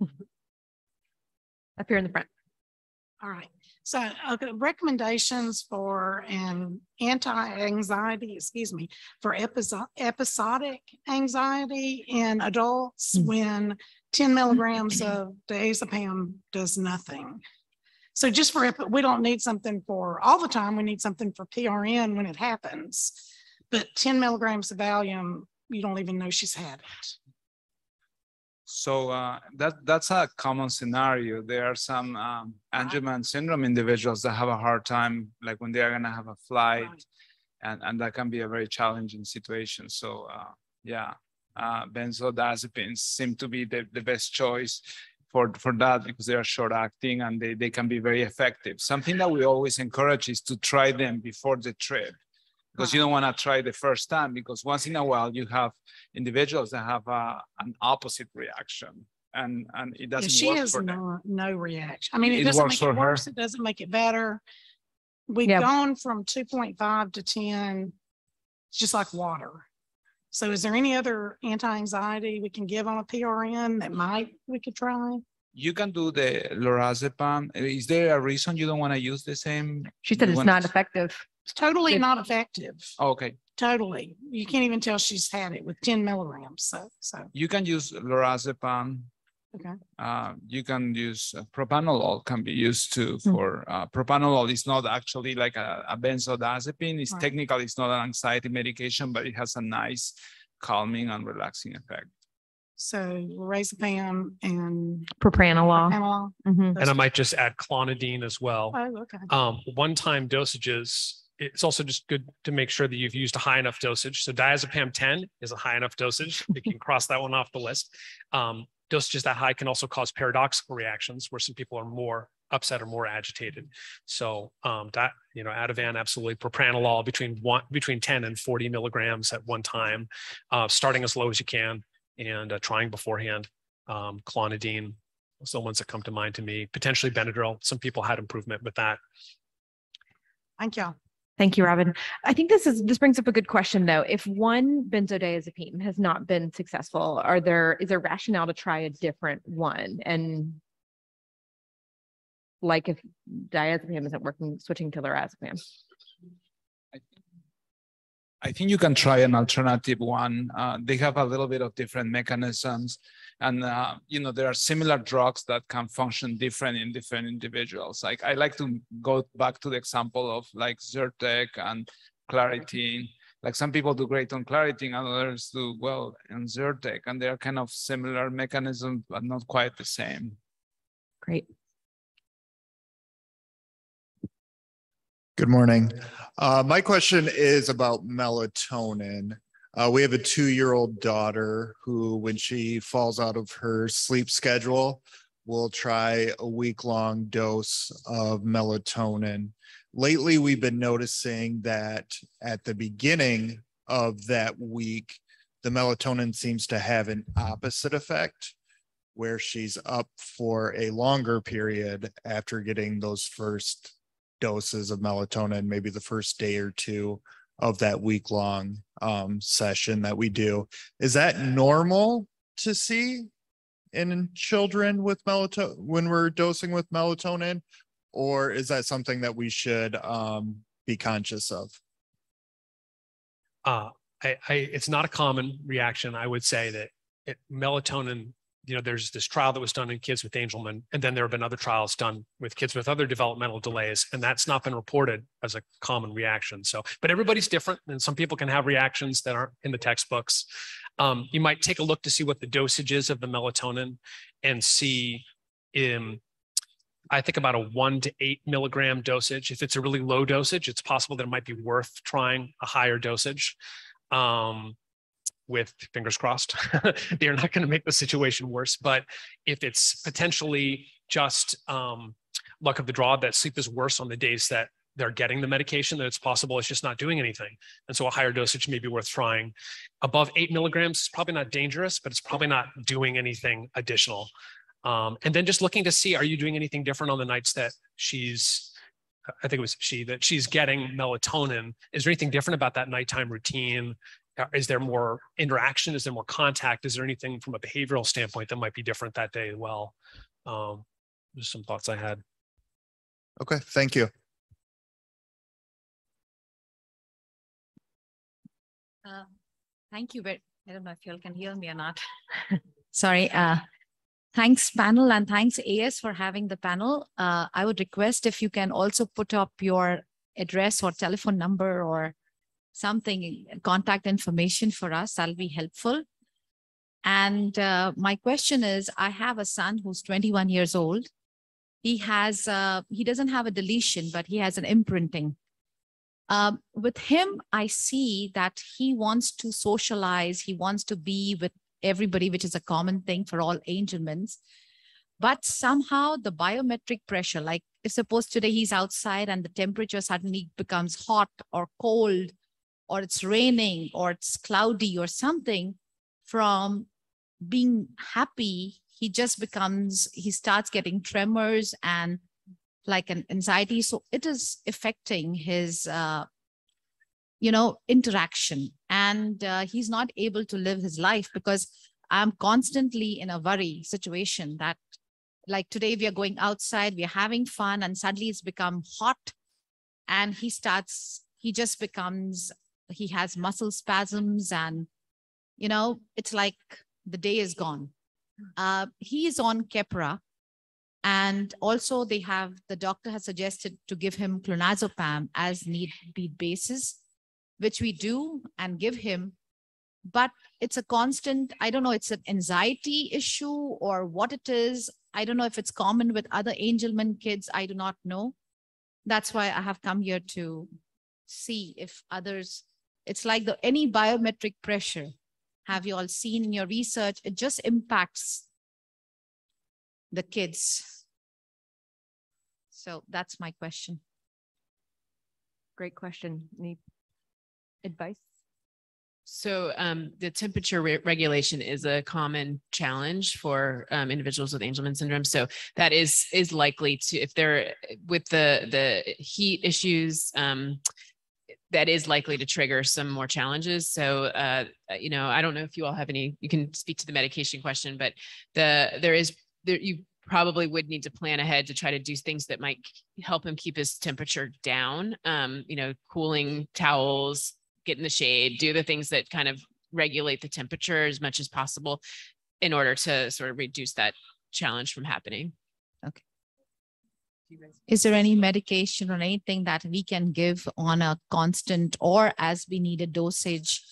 up here in the front. All right, so okay, recommendations for an anti-anxiety, excuse me, for episodic episodic anxiety in adults hmm. when ten milligrams of diazepam does nothing. So just for, we don't need something for all the time, we need something for PRN when it happens. But ten milligrams of Valium, you don't even know she's had it. So uh, that that's a common scenario. There are some um, Angelman syndrome individuals that have a hard time, like when they are gonna have a flight, and and that can be a very challenging situation. So uh, yeah, uh, benzodiazepines seem to be the, the best choice for for that because they are short acting and they they can be very effective. Something that we always encourage is to try them before the trip. Because you don't want to try the first time because once in a while you have individuals that have a, an opposite reaction and and it doesn't She work has for them. no, no reaction. I mean, It it doesn't works make for it her. worse. It doesn't make it better. We've Yeah. gone from two point five to ten, it's just like water. So is there any other anti-anxiety we can give on a PRN that might, we could try? You can do the lorazepam. Is there a reason you don't want to use the same? She said it's want- not effective. It's totally not effective, Oh, Okay, totally. You can't even tell she's had it with ten milligrams, so, so, you can use lorazepam. okay. Uh, you can use uh, propranolol can be used too Hmm. for uh, propranolol is not actually like a, a benzodiazepine. It's Right. technically it's not an anxiety medication, but it has a nice calming and relaxing effect. So lorazepam and Propranolol. Panolol. Mhm. And I might just add clonidine as well. Oh, okay. Um, one-time dosages, it's also just good to make sure that you've used a high enough dosage. So diazepam ten is a high enough dosage. You can cross that one off the list. Um, dosages that high can also cause paradoxical reactions where some people are more upset or more agitated. So, um, that, you know, Ativan, absolutely propranolol between one, between ten and forty milligrams at one time, uh, starting as low as you can and uh, trying beforehand. Um, clonidine, those are the ones that come to mind to me. Potentially Benadryl. Some people had improvement with that. Thank y'all. Thank you, Robin. I think this is, this brings up a good question, though. If one benzodiazepine has not been successful, are there, is there rationale to try a different one? And like if diazepam isn't working, switching to lorazepam. I think you can try an alternative one. Uh, they have a little bit of different mechanisms. And, uh, you know, there are similar drugs that can function different in different individuals. Like I like to go back to the example of like Zyrtec and Claritin. Like some people do great on Claritin and others do well on Zyrtec. And they're kind of similar mechanisms, but not quite the same. Great. Good morning. Uh, my question is about melatonin. Uh, we have a two-year-old daughter who, when she falls out of her sleep schedule, will try a week-long dose of melatonin. Lately, we've been noticing that at the beginning of that week, the melatonin seems to have an opposite effect where she's up for a longer period after getting those first doses of melatonin, maybe the first day or two of that week long um, session that we do. Is that normal to see in children with melatonin when we're dosing with melatonin? Or is that something that we should um, be conscious of? Uh, I, I, it's not a common reaction. I would say that it, melatonin you know, there's this trial that was done in kids with Angelman, and then there have been other trials done with kids with other developmental delays, and that's not been reported as a common reaction. So, but everybody's different, and some people can have reactions that aren't in the textbooks. Um, you might take a look to see what the dosage is of the melatonin and see in I think about a one to eight milligram dosage. If it's a really low dosage, it's possible that it might be worth trying a higher dosage. Um, with fingers crossed. They're not going to make the situation worse. But if it's potentially just um, luck of the draw that sleep is worse on the days that they're getting the medication, that it's possible it's just not doing anything. And so a higher dosage may be worth trying. Above eight milligrams is probably not dangerous, but it's probably not doing anything additional. Um, and then just looking to see, are you doing anything different on the nights that she's I think it was she that she's getting melatonin. Is there anything different about that nighttime routine? Uh, is there more interaction? Is there more contact? Is there anything from a behavioral standpoint that might be different that day as well? Um, just some thoughts I had. Okay, thank you. Uh, thank you. But I don't know if you all can hear me or not. Sorry. Uh, thanks panel and thanks AS for having the panel. Uh, I would request if you can also put up your address or telephone number or something, contact information for us, that'll be helpful. And uh, my question is, I have a son who's 21 years old. He has, uh, he doesn't have a deletion, but he has an imprinting. Um, with him, I see that he wants to socialize. He wants to be with everybody, which is a common thing for all Angelmans. But somehow the biometric pressure, like if suppose today he's outside and the temperature suddenly becomes hot or cold, or it's raining or it's cloudy or something from being happy he just becomes he starts getting tremors and like an anxiety. So it is affecting his uh, you know interaction. And uh, he's not able to live his life because i'm constantly in a worry situation that like today we are going outside we are having fun and suddenly it's become hot. And he starts he just becomes he has muscle spasms and you know it's like the day is gone. Uh, he is on Keppra and also they have the doctor has suggested to give him clonazepam as need be basis which we do and give him but it's a constant i don't know it's an anxiety issue or what it is. I don't know if it's common with other angelman kids. I do not know. That's why i have come here to see if others it's like the any biometric pressure. Have you all seen in your research? It just impacts the kids. So that's my question. Great question. Any advice? So um, the temperature re- regulation is a common challenge for um, individuals with Angelman syndrome. So that is is likely to, if they're with the the heat issues, um, that is likely to trigger some more challenges. So, uh, uh, you know, I don't know if you all have any. You can speak to the medication question, but the there is there you probably would need to plan ahead to try to do things that might help him keep his temperature down. Um, you know, cooling towels, get in the shade, do the things that kind of regulate the temperature as much as possible in order to sort of reduce that challenge from happening. Okay. Is there any medication or anything that we can give on a constant or as we need a dosage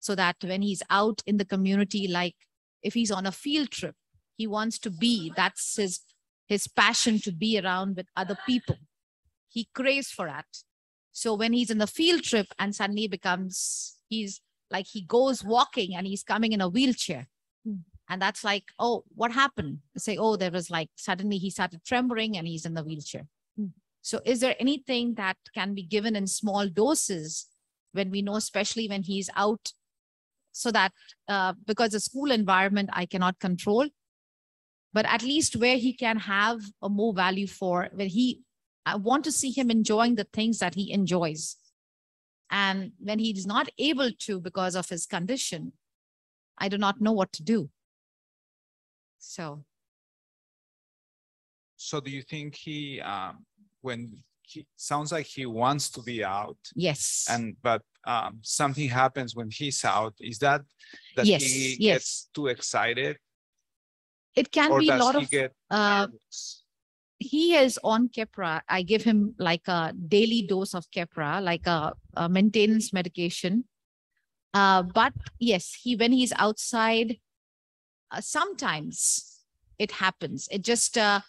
so that when he's out in the community, like if he's on a field trip, he wants to be, that's his, his passion to be around with other people. He craves for that. So when he's in the field trip and suddenly becomes, he's like he goes walking and he's coming in a wheelchair. Hmm. And that's like, oh, what happened? Say, oh, there was like suddenly he started trembling and he's in the wheelchair. So is there anything that can be given in small doses when we know, especially when he's out, so that uh, because the school environment I cannot control, but at least where he can have a more value for when he, I want to see him enjoying the things that he enjoys. And when he is not able to because of his condition, I do not know what to do. So So do you think he, um, when he, sounds like he wants to be out yes, and, but, um, something happens when he's out, is that? That Yes, he yes. gets too excited? it can Or be a lot of, get uh, he is on Keppra. I give him like a daily dose of Keppra, like a, a maintenance medication. Uh, but yes, he when he's outside, uh, sometimes it happens. It just, uh,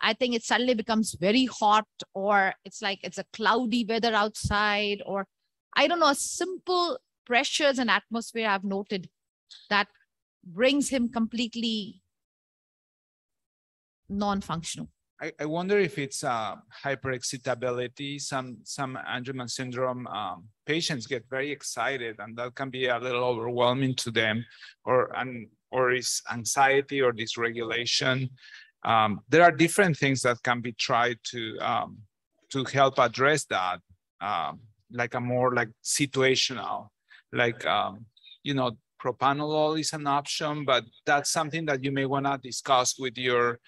I think it suddenly becomes very hot, or it's like it's a cloudy weather outside, or I don't know, simple pressures and atmosphere I've noted that brings him completely non-functional. I, I wonder if it's uh, hyperexcitability. Some some Angelman syndrome um, patients get very excited, and that can be a little overwhelming to them, or and or is anxiety or dysregulation. Um, there are different things that can be tried to um, to help address that, um, like a more like situational, like um, you know, propranolol is an option, but that's something that you may want to discuss with your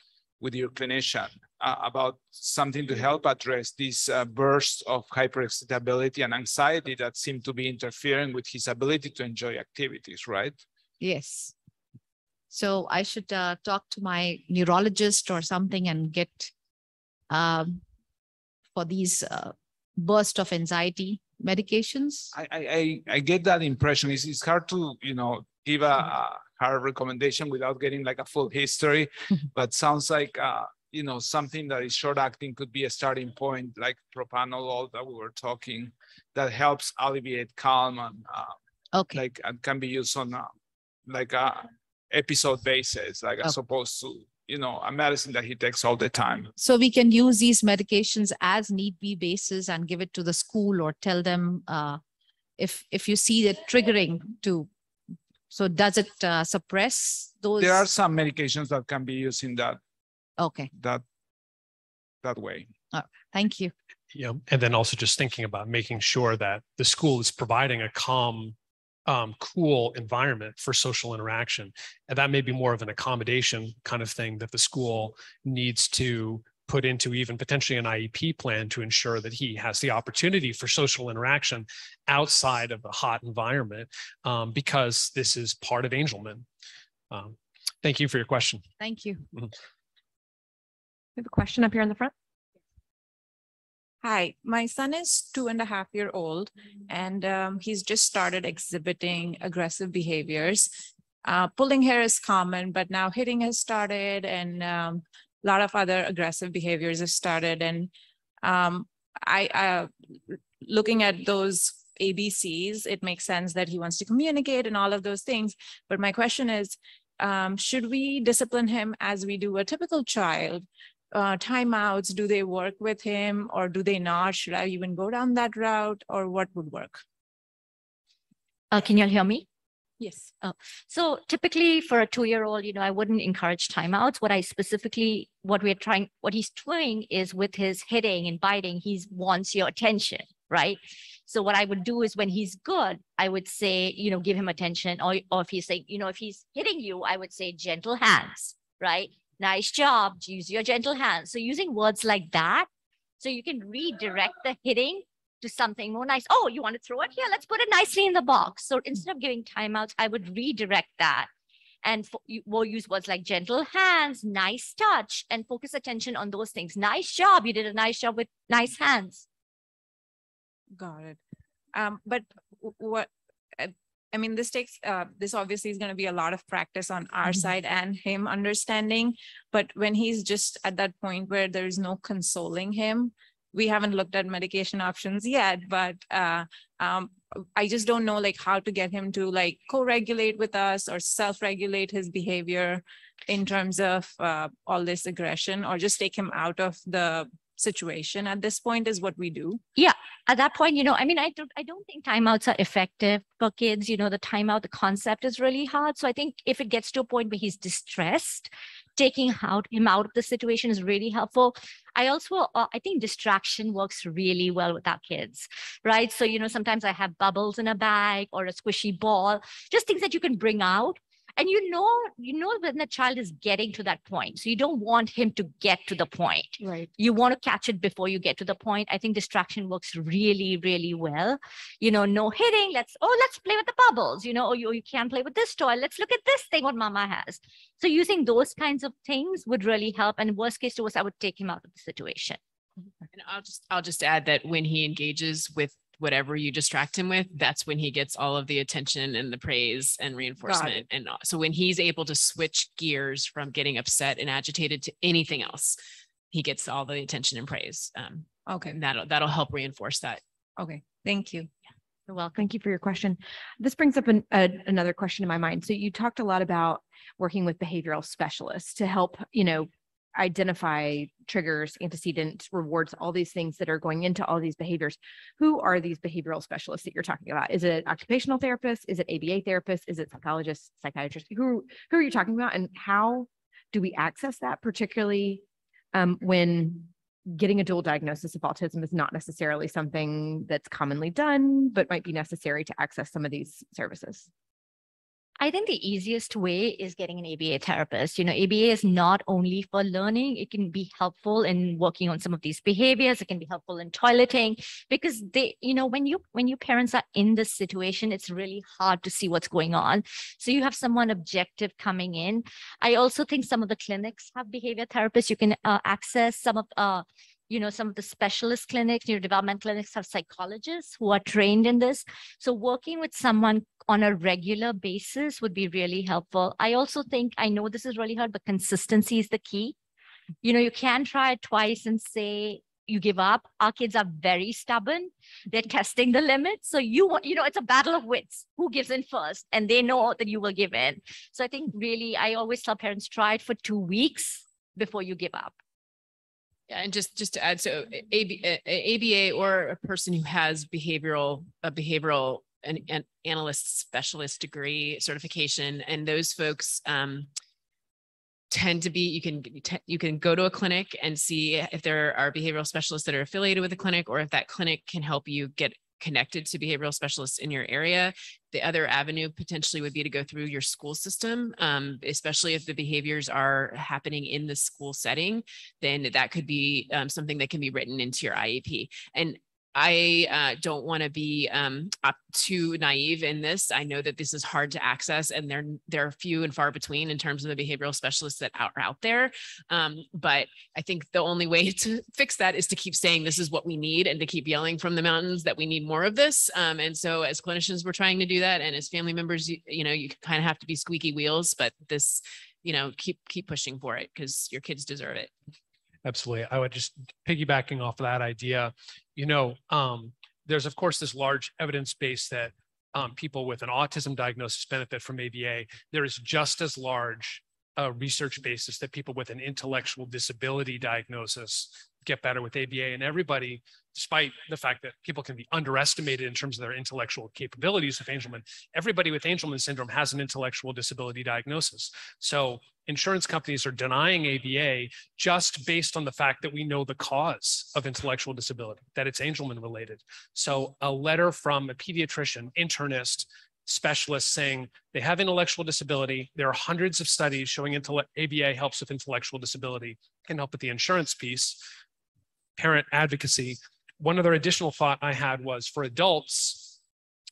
with your clinician uh, about something to help address these uh, bursts of hyperexcitability and anxiety that seem to be interfering with his ability to enjoy activities, right? Yes. So I should uh, talk to my neurologist or something and get um, for these uh, burst of anxiety medications. I, I, I, get that impression. It's, it's hard to, you know, give a, a hard recommendation without getting like a full history, but sounds like, uh, you know, something that is short acting could be a starting point, like propranolol that we were talking, that helps alleviate calm and uh, Okay. like and can be used on a, like a episode basis, like as Okay. opposed to you know a medicine that he takes all the time. So we can use these medications as need be basis and give it to the school or tell them uh, if if you see it triggering to. So does it uh, suppress those? There are some medications that can be used in that Okay, that that way. thank you. Yeah, and then also just thinking about making sure that the school is providing a calm, um, cool environment for social interaction. And that may be more of an accommodation kind of thing that the school needs to put into even potentially an IEP plan to ensure that he has the opportunity for social interaction outside of a hot environment, um, because this is part of Angelman. Um, thank you for your question. Thank you. We have a question up here in the front. Hi, my son is two and a half year old and um, he's just started exhibiting aggressive behaviors. Uh, pulling hair is common, but now hitting has started and um, a lot of other aggressive behaviors have started. And um, I, uh, looking at those ABCs, it makes sense that he wants to communicate and all of those things. But my question is, um, should we discipline him as we do a typical child? Uh, timeouts? Do they work with him or do they not? Should I even go down that route or what would work? Uh, can you all hear me? Yes. Oh, so typically for a two-year-old, you know, I wouldn't encourage timeouts. What I specifically, what we're trying, what he's doing is with his hitting and biting, he wants your attention, right? So what I would do is when he's good, I would say, you know, give him attention. Or, or if he's saying, you know, if he's hitting you, I would say gentle hands, right? Nice job. Use your gentle hands. So using words like that, so you can redirect the hitting to something more nice. Oh, you want to throw it? Here, let's put it nicely in the box. So instead of giving timeouts, I would redirect that. And fo- you will use words like gentle hands, nice touch, and focus attention on those things. Nice job. You did a nice job with nice hands. Got it. Um, but what, I mean, this takes, uh, this obviously is going to be a lot of practice on our side and him understanding. But when he's just at that point where there is no consoling him, we haven't looked at medication options yet, but uh, um, I just don't know like how to get him to like co-regulate with us or self-regulate his behavior in terms of uh, all this aggression or just take him out of the situation at this point is what we do. Yeah, at that point, you know, I mean, I don't, I don't think timeouts are effective for kids. You know, the timeout, the concept is really hard. So I think if it gets to a point where he's distressed, taking out him out of the situation is really helpful. I also, uh, I think distraction works really well with our kids, right? So, you know, sometimes I have bubbles in a bag or a squishy ball, just things that you can bring out and you know you know when the child is getting to that point so you don't want him to get to the point. Right. You want to catch it before you get to the point. I think distraction works really really well. You know no hitting let's oh let's play with the bubbles you know or you, oh, you can't play with this toy. Let's look at this thing what mama has. So using those kinds of things would really help and worst case to worst i would take him out of the situation. And I'll just I'll just add that when he engages with whatever you distract him with, that's when he gets all of the attention and the praise and reinforcement. And so when he's able to switch gears from getting upset and agitated to anything else, he gets all the attention and praise. Um, okay, and that'll that'll help reinforce that. Okay, thank you. You're welcome. Thank you for your question. This brings up an, a, another question in my mind. So you talked a lot about working with behavioral specialists to help, you know, identify triggers, antecedents, rewards, all these things that are going into all these behaviors. Who are these behavioral specialists that you're talking about? Is it occupational therapists? Is it ABA therapists? Is it psychologists, psychiatrists? Who, who are you talking about? And how do we access that, particularly um, when getting a dual diagnosis of autism is not necessarily something that's commonly done, but might be necessary to access some of these services? I think the easiest way is getting an ABA therapist. You know, ABA is not only for learning, it can be helpful in working on some of these behaviors. It can be helpful in toileting because they, you know, when you when your parents are in this situation, it's really hard to see what's going on. So you have someone objective coming in. I also think some of the clinics have behavior therapists. You can uh, access some of uh, you know, some of the specialist clinics, neurodevelopment clinics have psychologists who are trained in this. So working with someone on a regular basis would be really helpful. I also think, I know this is really hard, but consistency is the key. You know, you can try it twice and say, you give up. Our kids are very stubborn. They're testing the limits. So you want, you know, it's a battle of wits. Who gives in first? And they know that you will give in. So I think really, I always tell parents try it for two weeks before you give up. Yeah, and just just to add, so AB, ABA or a person who has behavioral a behavioral an, an analyst specialist degree certification, and those folks um, tend to be you can you can go to a clinic and see if there are behavioral specialists that are affiliated with a clinic, or if that clinic can help you get connected to behavioral specialists in your area. The other avenue potentially would be to go through your school system, um, especially if the behaviors are happening in the school setting, then that could be um, something that can be written into your IEP. And I uh, don't want to be um, too naive in this. I know that this is hard to access, and they're they're few and far between in terms of the behavioral specialists that are out there. Um, but I think the only way to fix that is to keep saying this is what we need, and to keep yelling from the mountains that we need more of this. Um, and so, as clinicians, we're trying to do that, and as family members, you, you know, you kind of have to be squeaky wheels. But this, you know, keep keep pushing for it because your kids deserve it. Absolutely. I would just piggybacking off of that idea, you know, um, there's of course this large evidence base that um, people with an autism diagnosis benefit from ABA. There is just as large a research basis that people with an intellectual disability diagnosis get better with ABA. And everybody, despite the fact that people can be underestimated in terms of their intellectual capabilities with Angelman, everybody with Angelman syndrome has an intellectual disability diagnosis. So insurance companies are denying ABA just based on the fact that we know the cause of intellectual disability, that it's Angelman related. So a letter from a pediatrician, internist, specialist saying they have intellectual disability. There are hundreds of studies showing ABA helps with intellectual disability, can help with the insurance piece parent advocacy, one other additional thought I had was for adults,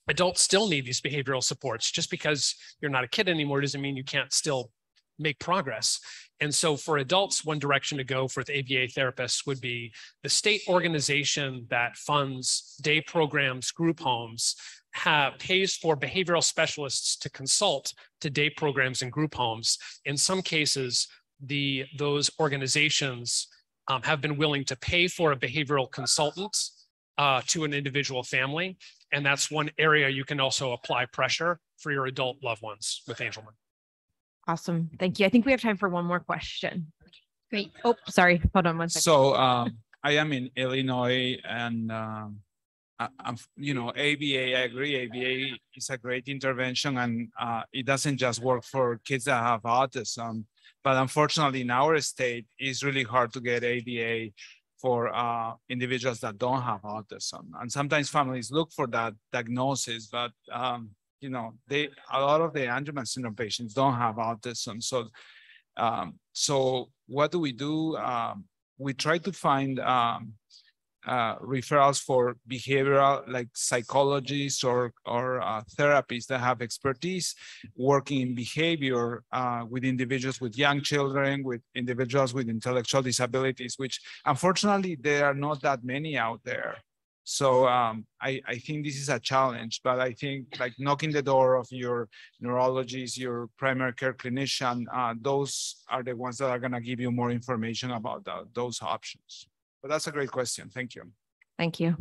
adults still need these behavioral supports. Just because you're not a kid anymore doesn't mean you can't still make progress. And so for adults, one direction to go for the ABA therapists would be the state organization that funds day programs, group homes, have, pays for behavioral specialists to consult to day programs and group homes. In some cases, the those organizations um, have been willing to pay for a behavioral consultant uh, to an individual family. And that's one area you can also apply pressure for your adult loved ones with Angelman. Awesome. Thank you. I think we have time for one more question. Great. Oh, sorry. Hold on one second. So um, I am in Illinois and um, I, I'm, you know, ABA, I agree, ABA is a great intervention and uh, it doesn't just work for kids that have autism, but unfortunately in our state, it's really hard to get ABA for uh, individuals that don't have autism. And sometimes families look for that diagnosis, but um, you know, they a lot of the Angelman syndrome patients don't have autism. So, um, so what do we do? Um, we try to find um, uh, referrals for behavioral, like psychologists or or uh, therapists that have expertise working in behavior uh, with individuals with young children, with individuals with intellectual disabilities, which unfortunately there are not that many out there. So um, I, I think this is a challenge, but I think like knocking the door of your neurologist, your primary care clinician, uh, those are the ones that are going to give you more information about the, those options. But that's a great question. Thank you. Thank you.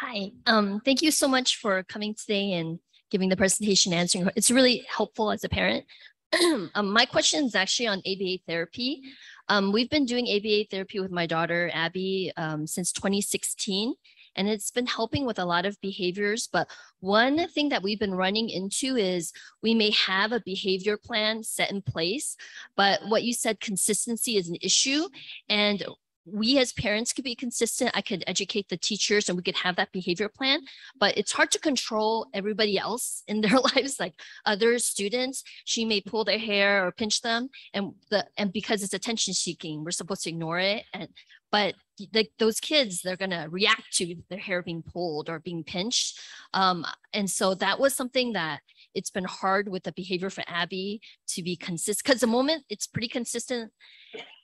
Hi, um, thank you so much for coming today and giving the presentation, answering. It's really helpful as a parent. um, my question is actually on ABA therapy. Um, we've been doing ABA therapy with my daughter, Abby, um, since 2016, and it's been helping with a lot of behaviors. But one thing that we've been running into is we may have a behavior plan set in place, but what you said, consistency is an issue. And we as parents could be consistent. I could educate the teachers and we could have that behavior plan, but it's hard to control everybody else in their lives, like other students. She may pull their hair or pinch them, and the and because it's attention seeking, we're supposed to ignore it. And but like those kids, they're gonna react to their hair being pulled or being pinched. Um, and so that was something that it's been hard with the behavior for Abby to be consistent because the moment it's pretty consistent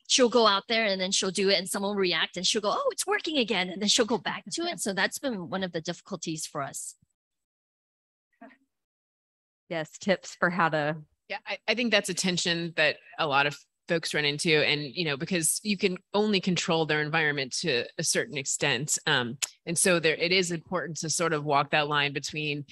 she'll go out there and then she'll do it and someone will react and she'll go, oh, it's working again. And then she'll go back to it. So that's been one of the difficulties for us. Yes, tips for how to. Yeah, I, I think that's a tension that a lot of folks run into and you know because you can only control their environment to a certain extent um, and so there it is important to sort of walk that line between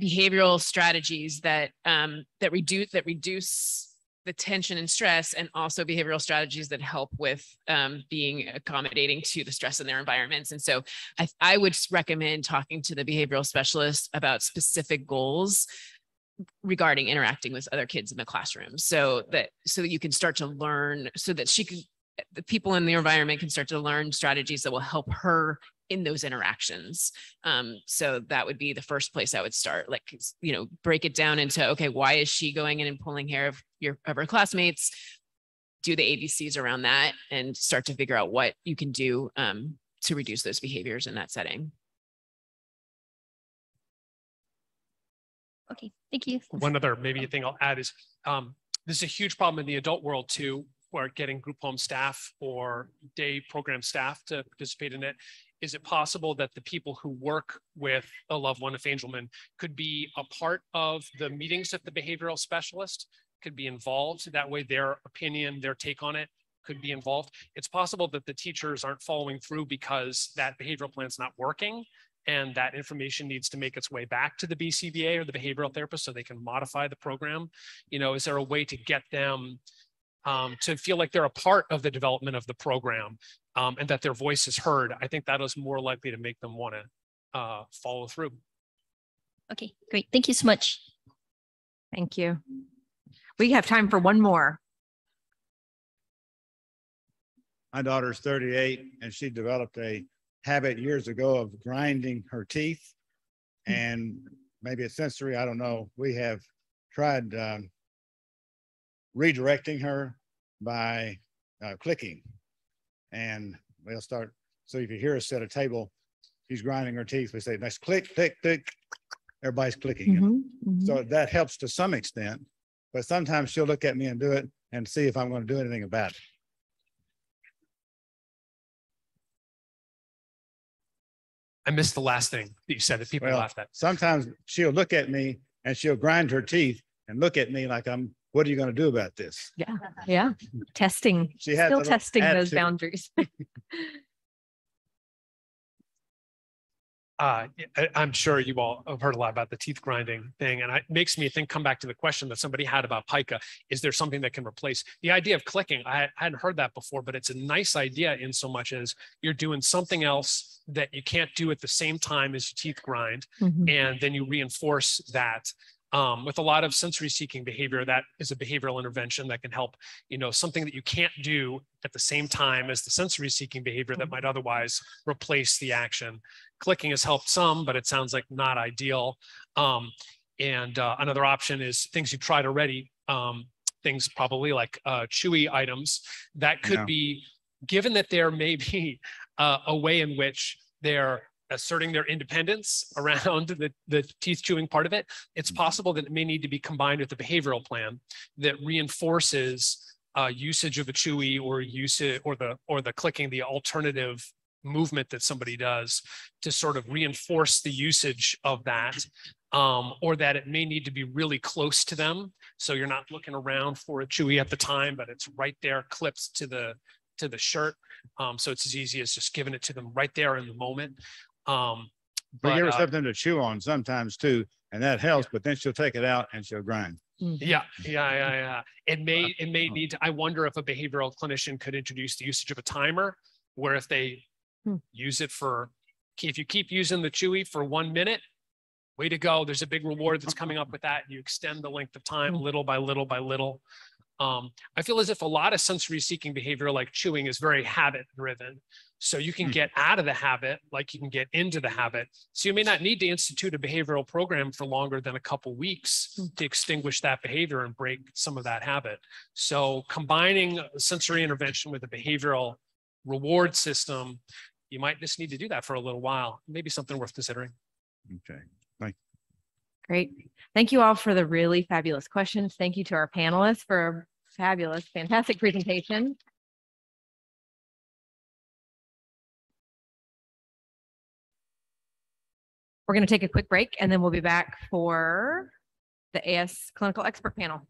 behavioral strategies that um, that reduce that reduce the tension and stress and also behavioral strategies that help with um, being accommodating to the stress in their environments. And so I, I would recommend talking to the behavioral specialist about specific goals regarding interacting with other kids in the classroom so that so that you can start to learn so that she can the people in the environment can start to learn strategies that will help her in those interactions. Um, so that would be the first place I would start. Like, you know, break it down into okay, why is she going in and pulling hair of your of her classmates? Do the ABCs around that and start to figure out what you can do um, to reduce those behaviors in that setting. Okay, thank you. One other maybe thing I'll add is um, this is a huge problem in the adult world too, where getting group home staff or day program staff to participate in it is it possible that the people who work with a loved one of Angelman could be a part of the meetings of the behavioral specialist, could be involved? That way their opinion, their take on it could be involved. It's possible that the teachers aren't following through because that behavioral plan's not working and that information needs to make its way back to the BCBA or the behavioral therapist so they can modify the program. You know, is there a way to get them um, to feel like they're a part of the development of the program um, and that their voice is heard, I think that is more likely to make them want to uh, follow through. Okay, great. Thank you so much. Thank you. We have time for one more. My daughter's 38 and she developed a habit years ago of grinding her teeth and maybe it's sensory, I don't know. We have tried um, redirecting her by uh, clicking and we'll start. So if you hear us at a table, she's grinding her teeth. We say, "Nice click, click, click." Everybody's clicking. you know. Mm-hmm, So that helps to some extent, but sometimes she'll look at me and do it and see if I'm going to do anything about it. I missed the last thing that you said that people Well, laughed at. sometimes she'll look at me and she'll grind her teeth and look at me like I'm what are you going to do about this? Yeah, yeah. Testing, She had still the little testing those attitude. boundaries. uh, I, I'm sure you all have heard a lot about the teeth grinding thing, and it makes me think. Come back to the question that somebody had about pica: Is there something that can replace the idea of clicking? I hadn't heard that before, but it's a nice idea in so much as you're doing something else that you can't do at the same time as your teeth grind, Mhm. and then you reinforce that. Um, with a lot of sensory seeking behavior, that is a behavioral intervention that can help, you know, something that you can't do at the same time as the sensory seeking behavior that might otherwise replace the action. Clicking has helped some, but it sounds like not ideal. Um, and uh, another option is things you've tried already, um, things probably like uh, chewy items that could Yeah. be, given that there may be uh, a way in which they're asserting their independence around the, the teeth chewing part of it, it's possible that it may need to be combined with a behavioral plan that reinforces uh, usage of a chewy or usage or the or the clicking, the alternative movement that somebody does to sort of reinforce the usage of that um, or that it may need to be really close to them. So you're not looking around for a chewy at the time but it's right there clips to the to the shirt. Um, so it's as easy as just giving it to them right there in the moment um, We give her uh, something to chew on sometimes too, and that helps, but then she'll take it out and she'll grind. Yeah, yeah, yeah, yeah. It may, it may need to, I wonder if a behavioral clinician could introduce the usage of a timer where if they Hmm. use it for, if you keep using the Chewy for one minute, way to go. There's a big reward that's coming up with that. You extend the length of time little by little by little. Um, I feel as if a lot of sensory seeking behavior like chewing is very habit driven. So you can hmm. get out of the habit like you can get into the habit. So you may not need to institute a behavioral program for longer than a couple weeks hmm. to extinguish that behavior and break some of that habit. So combining sensory intervention with a behavioral reward system, you might just need to do that for a little while. Maybe something worth considering. Okay, thank Great. Thank you all for the really fabulous questions. Thank you to our panelists for a fabulous, fantastic presentation. We're going to take a quick break and then we'll be back for the AS Clinical Expert Panel.